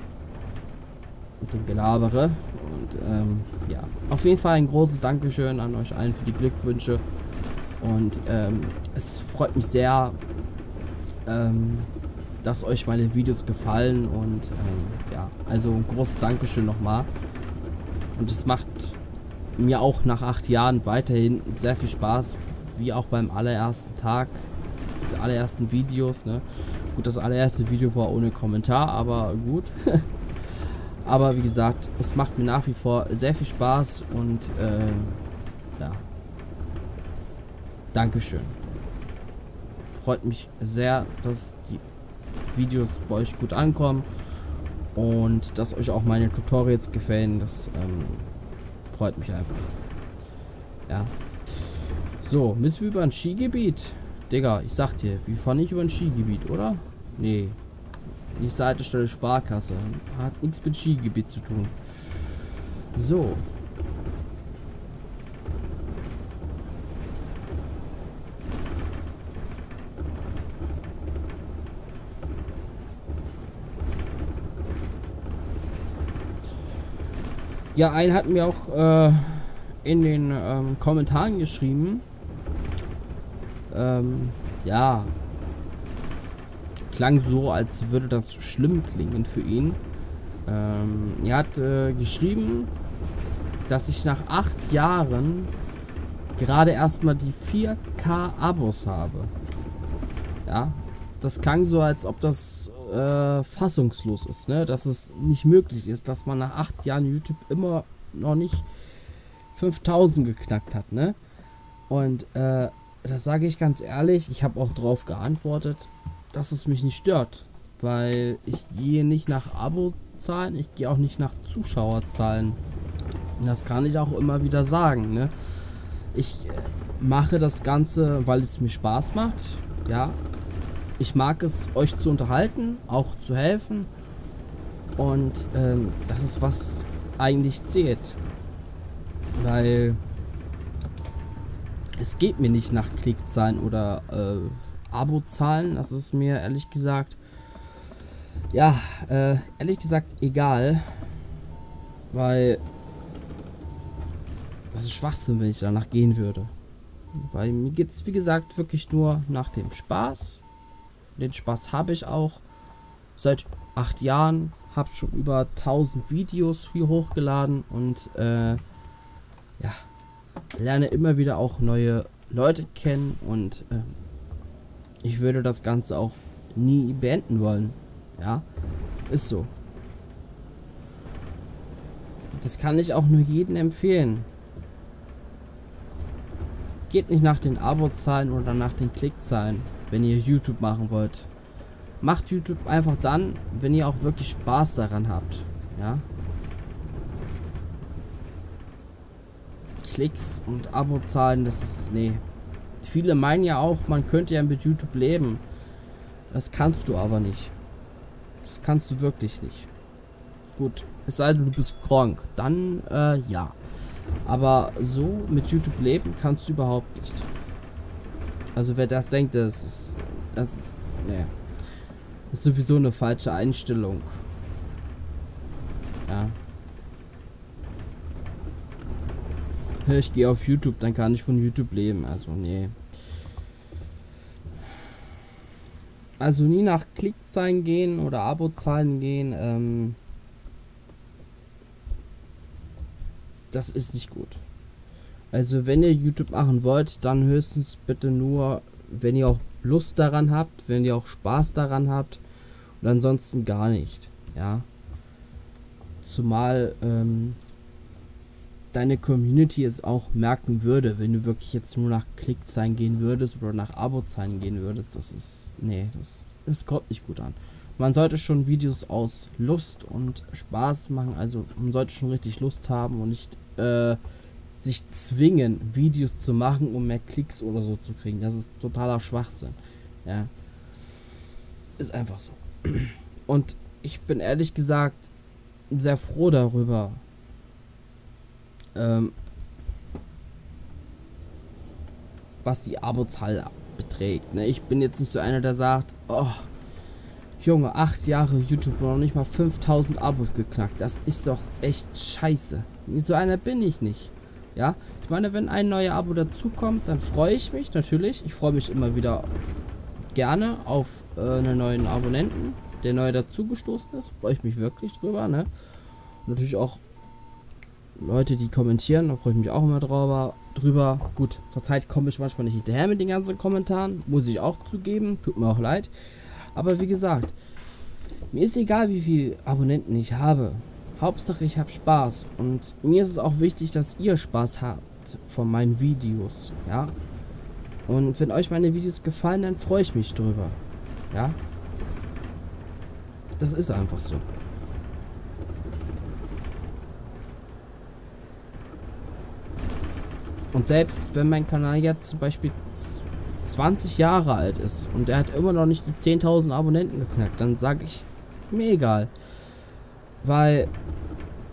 Mit dem Gelabere. Und ähm, ja, auf jeden Fall ein großes Dankeschön an euch allen für die Glückwünsche. Und ähm, es freut mich sehr, ähm, dass euch meine Videos gefallen und ähm, ja, also ein großes Dankeschön nochmal. Und es macht mir auch nach acht Jahren weiterhin sehr viel Spaß, wie auch beim allerersten Tag, des allerersten Videos, ne? Gut, das allererste Video war ohne Kommentar, aber gut. aber wie gesagt, es macht mir nach wie vor sehr viel Spaß und äh, ja. Dankeschön. Freut mich sehr, dass die Videos bei euch gut ankommen und dass euch auch meine Tutorials gefallen. Das ähm, freut mich einfach. Ja. So, müssen wir über ein Skigebiet? Digga, ich sag dir, wir fahren nicht über ein Skigebiet, oder? Nee. Nächste Haltestelle Sparkasse. Hat nichts mit Skigebiet zu tun. So. Ja, ein hat mir auch äh, in den ähm, Kommentaren geschrieben. Ähm, ja. Klang so, als würde das schlimm klingen für ihn. Ähm, er hat äh, geschrieben, dass ich nach acht Jahren gerade erstmal die 4K Abos habe. Ja, das klang so, als ob das äh, fassungslos ist, ne? Dass es nicht möglich ist, dass man nach acht Jahren YouTube immer noch nicht 5000 geknackt hat, ne? Und äh, das sage ich ganz ehrlich, ich habe auch drauf geantwortet, dass es mich nicht stört, weil ich gehe nicht nach Abozahlen, ich gehe auch nicht nach Zuschauerzahlen. Das kann ich auch immer wieder sagen, ne? Ich mache das Ganze, weil es mir Spaß macht, ja, ich mag es, euch zu unterhalten, auch zu helfen. Und ähm, das ist, was eigentlich zählt. Weil es geht mir nicht nach Klickzahlen oder äh, Abozahlen. Das ist mir ehrlich gesagt, ja, äh, ehrlich gesagt egal. Weil das ist Schwachsinn, wenn ich danach gehen würde. Weil mir geht es, wie gesagt, wirklich nur nach dem Spaß den Spaß habe ich auch seit acht Jahren. Habe schon über 1000 Videos hier hochgeladen und äh, ja, lerne immer wieder auch neue Leute kennen und äh, ich würde das Ganze auch nie beenden wollen. Ja, ist so. Das kann ich auch nur jedem empfehlen. Geht nicht nach den Abozahlen oder nach den Klickzahlen wenn ihr YouTube machen wollt. Macht YouTube einfach dann, wenn ihr auch wirklich Spaß daran habt. Ja. Klicks und Abozahlen, das ist. Nee. Viele meinen ja auch, man könnte ja mit YouTube leben. Das kannst du aber nicht. Das kannst du wirklich nicht. Gut, es sei denn, du bist krank. Dann, äh, ja. Aber so mit YouTube leben kannst du überhaupt nicht. Also wer das denkt, das ist, das ist, nee, das ist sowieso eine falsche Einstellung. Ja. Ich gehe auf YouTube, dann kann ich von YouTube leben. Also, nee. also nie nach Klickzahlen gehen oder Abozahlen gehen. Ähm, das ist nicht gut. Also wenn ihr YouTube machen wollt, dann höchstens bitte nur, wenn ihr auch Lust daran habt, wenn ihr auch Spaß daran habt und ansonsten gar nicht. Ja. Zumal ähm, deine Community es auch merken würde, wenn du wirklich jetzt nur nach Klickzahlen gehen würdest oder nach Abozahlen gehen würdest. Das ist, nee, das, das kommt nicht gut an. Man sollte schon Videos aus Lust und Spaß machen, also man sollte schon richtig Lust haben und nicht äh, sich zwingen, Videos zu machen, um mehr Klicks oder so zu kriegen. Das ist totaler Schwachsinn. Ja. Ist einfach so. Und ich bin ehrlich gesagt sehr froh darüber. Ähm, was die Abozahl beträgt. Ne? Ich bin jetzt nicht so einer, der sagt, oh, Junge, acht Jahre YouTube noch nicht mal 5000 Abos geknackt. Das ist doch echt scheiße. So einer bin ich nicht. Ja, ich meine, wenn ein neuer Abo dazukommt, dann freue ich mich natürlich. Ich freue mich immer wieder gerne auf äh, einen neuen Abonnenten, der neu dazugestoßen ist. Freue ich mich wirklich drüber, ne? Natürlich auch Leute, die kommentieren, da freue ich mich auch immer drüber. drüber. Gut, zurzeit komme ich manchmal nicht hinterher mit den ganzen Kommentaren, muss ich auch zugeben, tut mir auch leid. Aber wie gesagt, mir ist egal, wie viele Abonnenten ich habe. Hauptsache ich habe Spaß. Und mir ist es auch wichtig, dass ihr Spaß habt von meinen Videos. Ja. Und wenn euch meine Videos gefallen, dann freue ich mich drüber. Ja. Das ist einfach so. Und selbst wenn mein Kanal jetzt zum Beispiel 20 Jahre alt ist und er hat immer noch nicht die 10.000 Abonnenten geknackt, dann sage ich, mir egal. Weil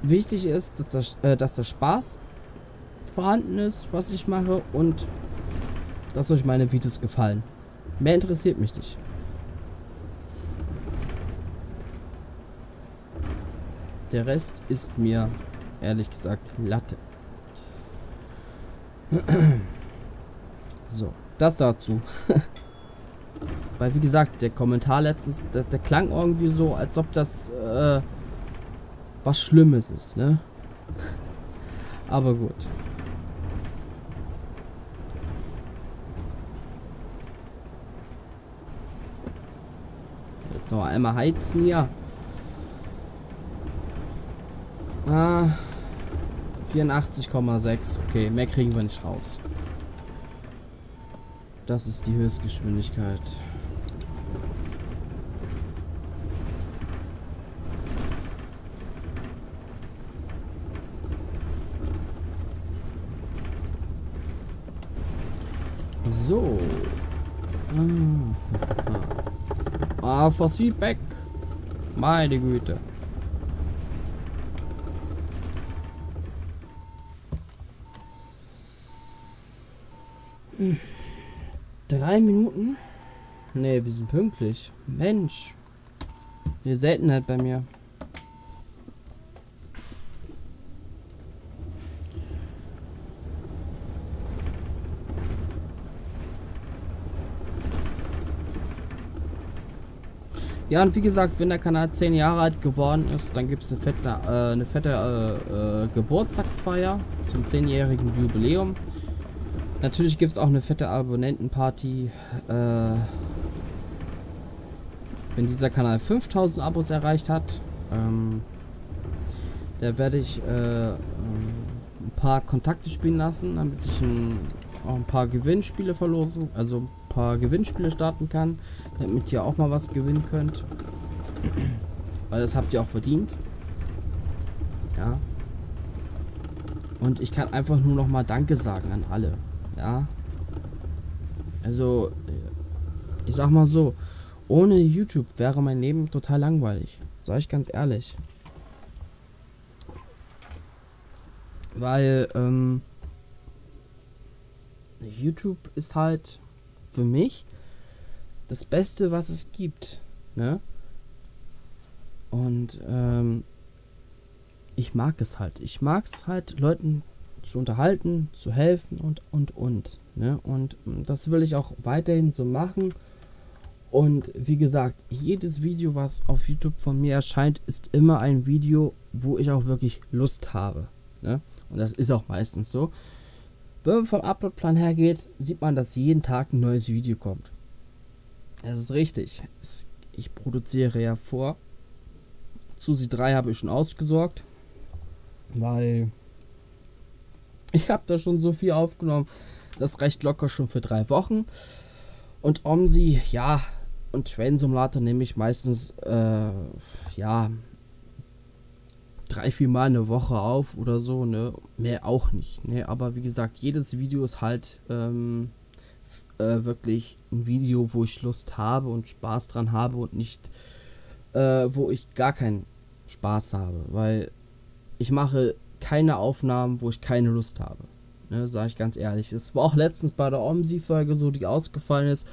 wichtig ist, dass das, äh, dass das Spaß vorhanden ist, was ich mache und dass euch meine Videos gefallen. Mehr interessiert mich nicht. Der Rest ist mir ehrlich gesagt Latte. so, das dazu. Weil wie gesagt, der Kommentar letztens, der, der klang irgendwie so, als ob das äh, was Schlimmes ist, ne? Aber gut. Jetzt noch einmal heizen, ja. Ah, 84,6. Okay, mehr kriegen wir nicht raus. Das ist die Höchstgeschwindigkeit. So. Ah, fürs Feedback. Meine Güte. Drei Minuten? Ne, wir sind pünktlich. Mensch. Eine Seltenheit bei mir. Ja, und wie gesagt, wenn der Kanal 10 Jahre alt geworden ist, dann gibt es eine fette, äh, eine fette äh, äh, Geburtstagsfeier zum 10-jährigen Jubiläum. Natürlich gibt es auch eine fette Abonnentenparty. Äh, wenn dieser Kanal 5000 Abos erreicht hat, ähm, da werde ich äh, ein paar Kontakte spielen lassen, damit ich ein, auch ein paar Gewinnspiele verlosen, also paar Gewinnspiele starten kann damit ihr auch mal was gewinnen könnt. Weil das habt ihr auch verdient. Ja. Und ich kann einfach nur noch mal Danke sagen an alle. Ja. Also, ich sag mal so, ohne YouTube wäre mein Leben total langweilig. Sag ich ganz ehrlich. Weil, ähm, YouTube ist halt für mich das Beste, was es gibt. Ne? Und ähm, ich mag es halt. Ich mag es halt, Leuten zu unterhalten, zu helfen und, und, und. Ne? Und das will ich auch weiterhin so machen. Und wie gesagt, jedes Video, was auf YouTube von mir erscheint, ist immer ein Video, wo ich auch wirklich Lust habe. Ne? Und das ist auch meistens so. Wenn man vom Uploadplan her geht, sieht man, dass jeden Tag ein neues Video kommt. Das ist richtig. Ich produziere ja vor. Susi 3 habe ich schon ausgesorgt, weil ich habe da schon so viel aufgenommen. Das reicht locker schon für drei Wochen. Und Omsi, ja, und Train Simulator nehme ich meistens, äh, ja, drei, vier Mal eine Woche auf oder so, ne? Mehr auch nicht, ne? Aber wie gesagt, jedes Video ist halt ähm, äh, wirklich ein Video, wo ich Lust habe und Spaß dran habe und nicht, äh, wo ich gar keinen Spaß habe, weil ich mache keine Aufnahmen, wo ich keine Lust habe. Ne, sage ich ganz ehrlich. Es war auch letztens bei der OMSI-Folge so, die ausgefallen ist,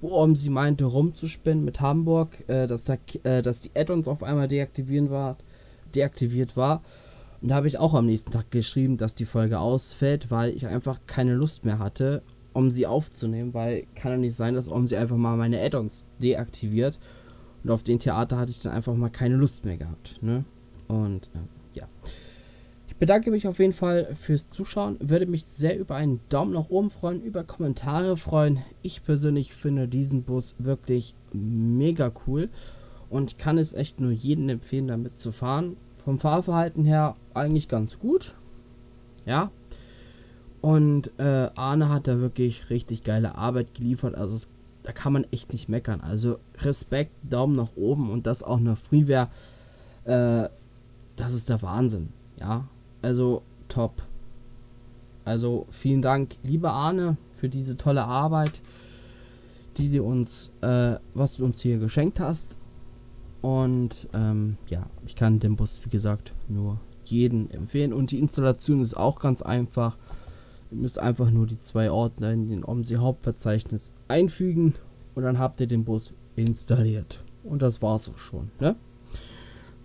wo OMSI meinte, rumzuspinnen mit Hamburg, äh, dass, da, äh, dass die Add-ons auf einmal deaktivieren war, deaktiviert war. Und da habe ich auch am nächsten Tag geschrieben, dass die Folge ausfällt, weil ich einfach keine Lust mehr hatte, um sie aufzunehmen, weil kann ja nicht sein, dass OMSI einfach mal meine Add-ons deaktiviert. Und auf den Theater hatte ich dann einfach mal keine Lust mehr gehabt. Ne? Und äh, ja bedanke mich auf jeden Fall fürs Zuschauen. Würde mich sehr über einen Daumen nach oben freuen, über Kommentare freuen. Ich persönlich finde diesen Bus wirklich mega cool und kann es echt nur jedem empfehlen, damit zu fahren. Vom Fahrverhalten her eigentlich ganz gut. Ja. Und äh, Arne hat da wirklich richtig geile Arbeit geliefert. Also es, da kann man echt nicht meckern. Also Respekt, Daumen nach oben und das auch nach Freeware. Äh, das ist der Wahnsinn. Ja, also top. Also vielen Dank, lieber Arne, für diese tolle Arbeit, die du uns, äh, was du uns hier geschenkt hast. Und ähm, ja, ich kann den Bus, wie gesagt, nur jeden empfehlen. Und die Installation ist auch ganz einfach. Ihr müsst einfach nur die zwei Ordner in den OMSI Hauptverzeichnis einfügen und dann habt ihr den Bus installiert. Und das war's auch schon, ne?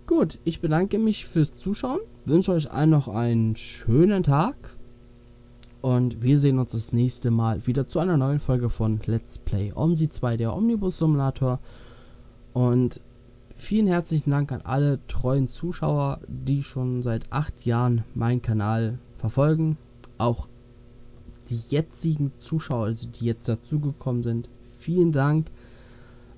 Gut, ich bedanke mich fürs Zuschauen, wünsche euch allen noch einen schönen Tag und wir sehen uns das nächste Mal wieder zu einer neuen Folge von Let's Play Omsi 2, der Omnibus Simulator. Und vielen herzlichen Dank an alle treuen Zuschauer, die schon seit acht Jahren meinen Kanal verfolgen. Auch die jetzigen Zuschauer, also die jetzt dazugekommen sind, vielen Dank.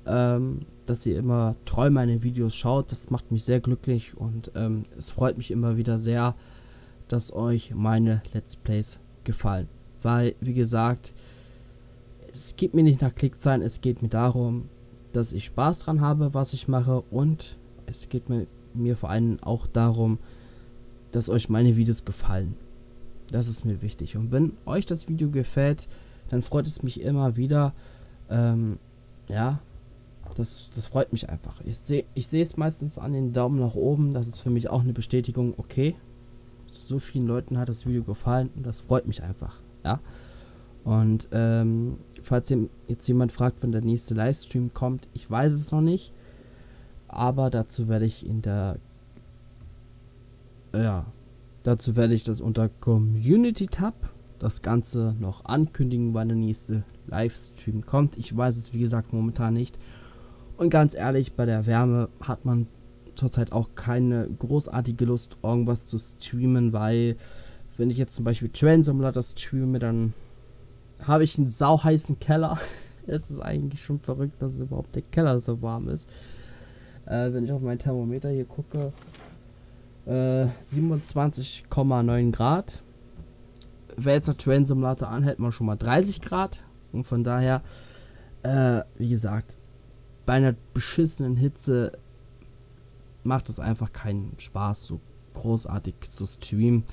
Ähm, dass ihr immer treu meine Videos schaut. Das macht mich sehr glücklich und ähm, es freut mich immer wieder sehr, dass euch meine Let's Plays gefallen. Weil, wie gesagt, es geht mir nicht nach Klickzahlen, es geht mir darum, dass ich Spaß dran habe, was ich mache und es geht mir, mir vor allem auch darum, dass euch meine Videos gefallen. Das ist mir wichtig. Und wenn euch das Video gefällt, dann freut es mich immer wieder, ähm, ja, das, das freut mich einfach. Ich sehe ich sehe es meistens an den Daumen nach oben. Das ist für mich auch eine Bestätigung, okay. So vielen Leuten hat das Video gefallen und das freut mich einfach. Ja. Und ähm, falls jetzt jemand fragt, wann der nächste Livestream kommt, ich weiß es noch nicht. Aber dazu werde ich in der ja, dazu werde ich das unter Community Tab das Ganze noch ankündigen, wann der nächste Livestream kommt. Ich weiß es wie gesagt momentan nicht. Und ganz ehrlich, bei der Wärme hat man zurzeit auch keine großartige Lust, irgendwas zu streamen, weil wenn ich jetzt zum Beispiel Train Simulator streame, dann habe ich einen sauheißen Keller. es ist eigentlich schon verrückt, dass überhaupt der Keller so warm ist. Äh, wenn ich auf mein Thermometer hier gucke, äh, 27,9 Grad. Wer jetzt der Train Simulator anhält, man schon mal 30 Grad. Und von daher, äh, wie gesagt, bei einer beschissenen Hitze macht es einfach keinen Spaß, so großartig zu streamen.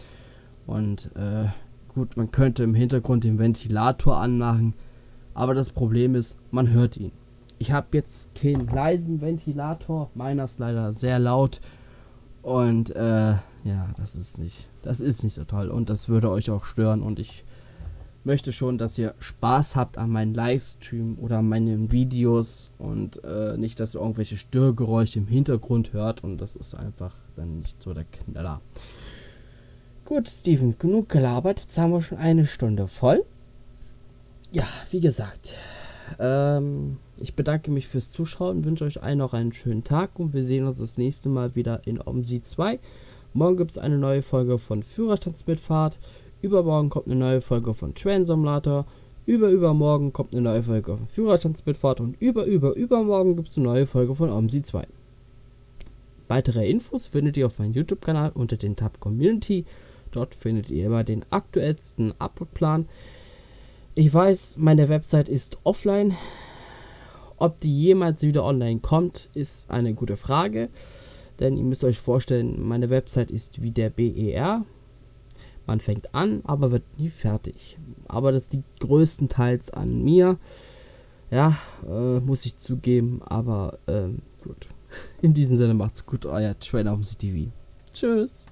Und äh, gut, man könnte im Hintergrund den Ventilator anmachen, aber das Problem ist, man hört ihn. Ich habe jetzt keinen leisen Ventilator, meiner ist leider sehr laut und äh, ja, das ist nicht, das ist nicht so toll und das würde euch auch stören und ich möchte schon, dass ihr Spaß habt an meinen Livestream oder an meinen Videos und äh, nicht, dass ihr irgendwelche Störgeräusche im Hintergrund hört und das ist einfach dann nicht so der Knaller. Gut, Steven, genug gelabert. Jetzt haben wir schon eine Stunde voll. Ja, wie gesagt. Ähm, ich bedanke mich fürs Zuschauen, wünsche euch allen noch einen schönen Tag und wir sehen uns das nächste Mal wieder in OMSI 2. Morgen gibt es eine neue Folge von Führerstandsmitfahrt. Übermorgen kommt eine neue Folge von Train Simulator. Über übermorgen kommt eine neue Folge von Führerstandsmitfahrt und über über übermorgen gibt es eine neue Folge von OMSI 2. Weitere Infos findet ihr auf meinem YouTube-Kanal unter den Tab Community. Dort findet ihr immer den aktuellsten Upload-Plan. Ich weiß, meine Website ist offline. Ob die jemals wieder online kommt, ist eine gute Frage. Denn ihr müsst euch vorstellen, meine Website ist wie der BER. Man fängt an, aber wird nie fertig. Aber das liegt größtenteils an mir. Ja, äh, muss ich zugeben, aber ähm, gut. In diesem Sinne macht's gut, euer Trainer auf TV. Tschüss.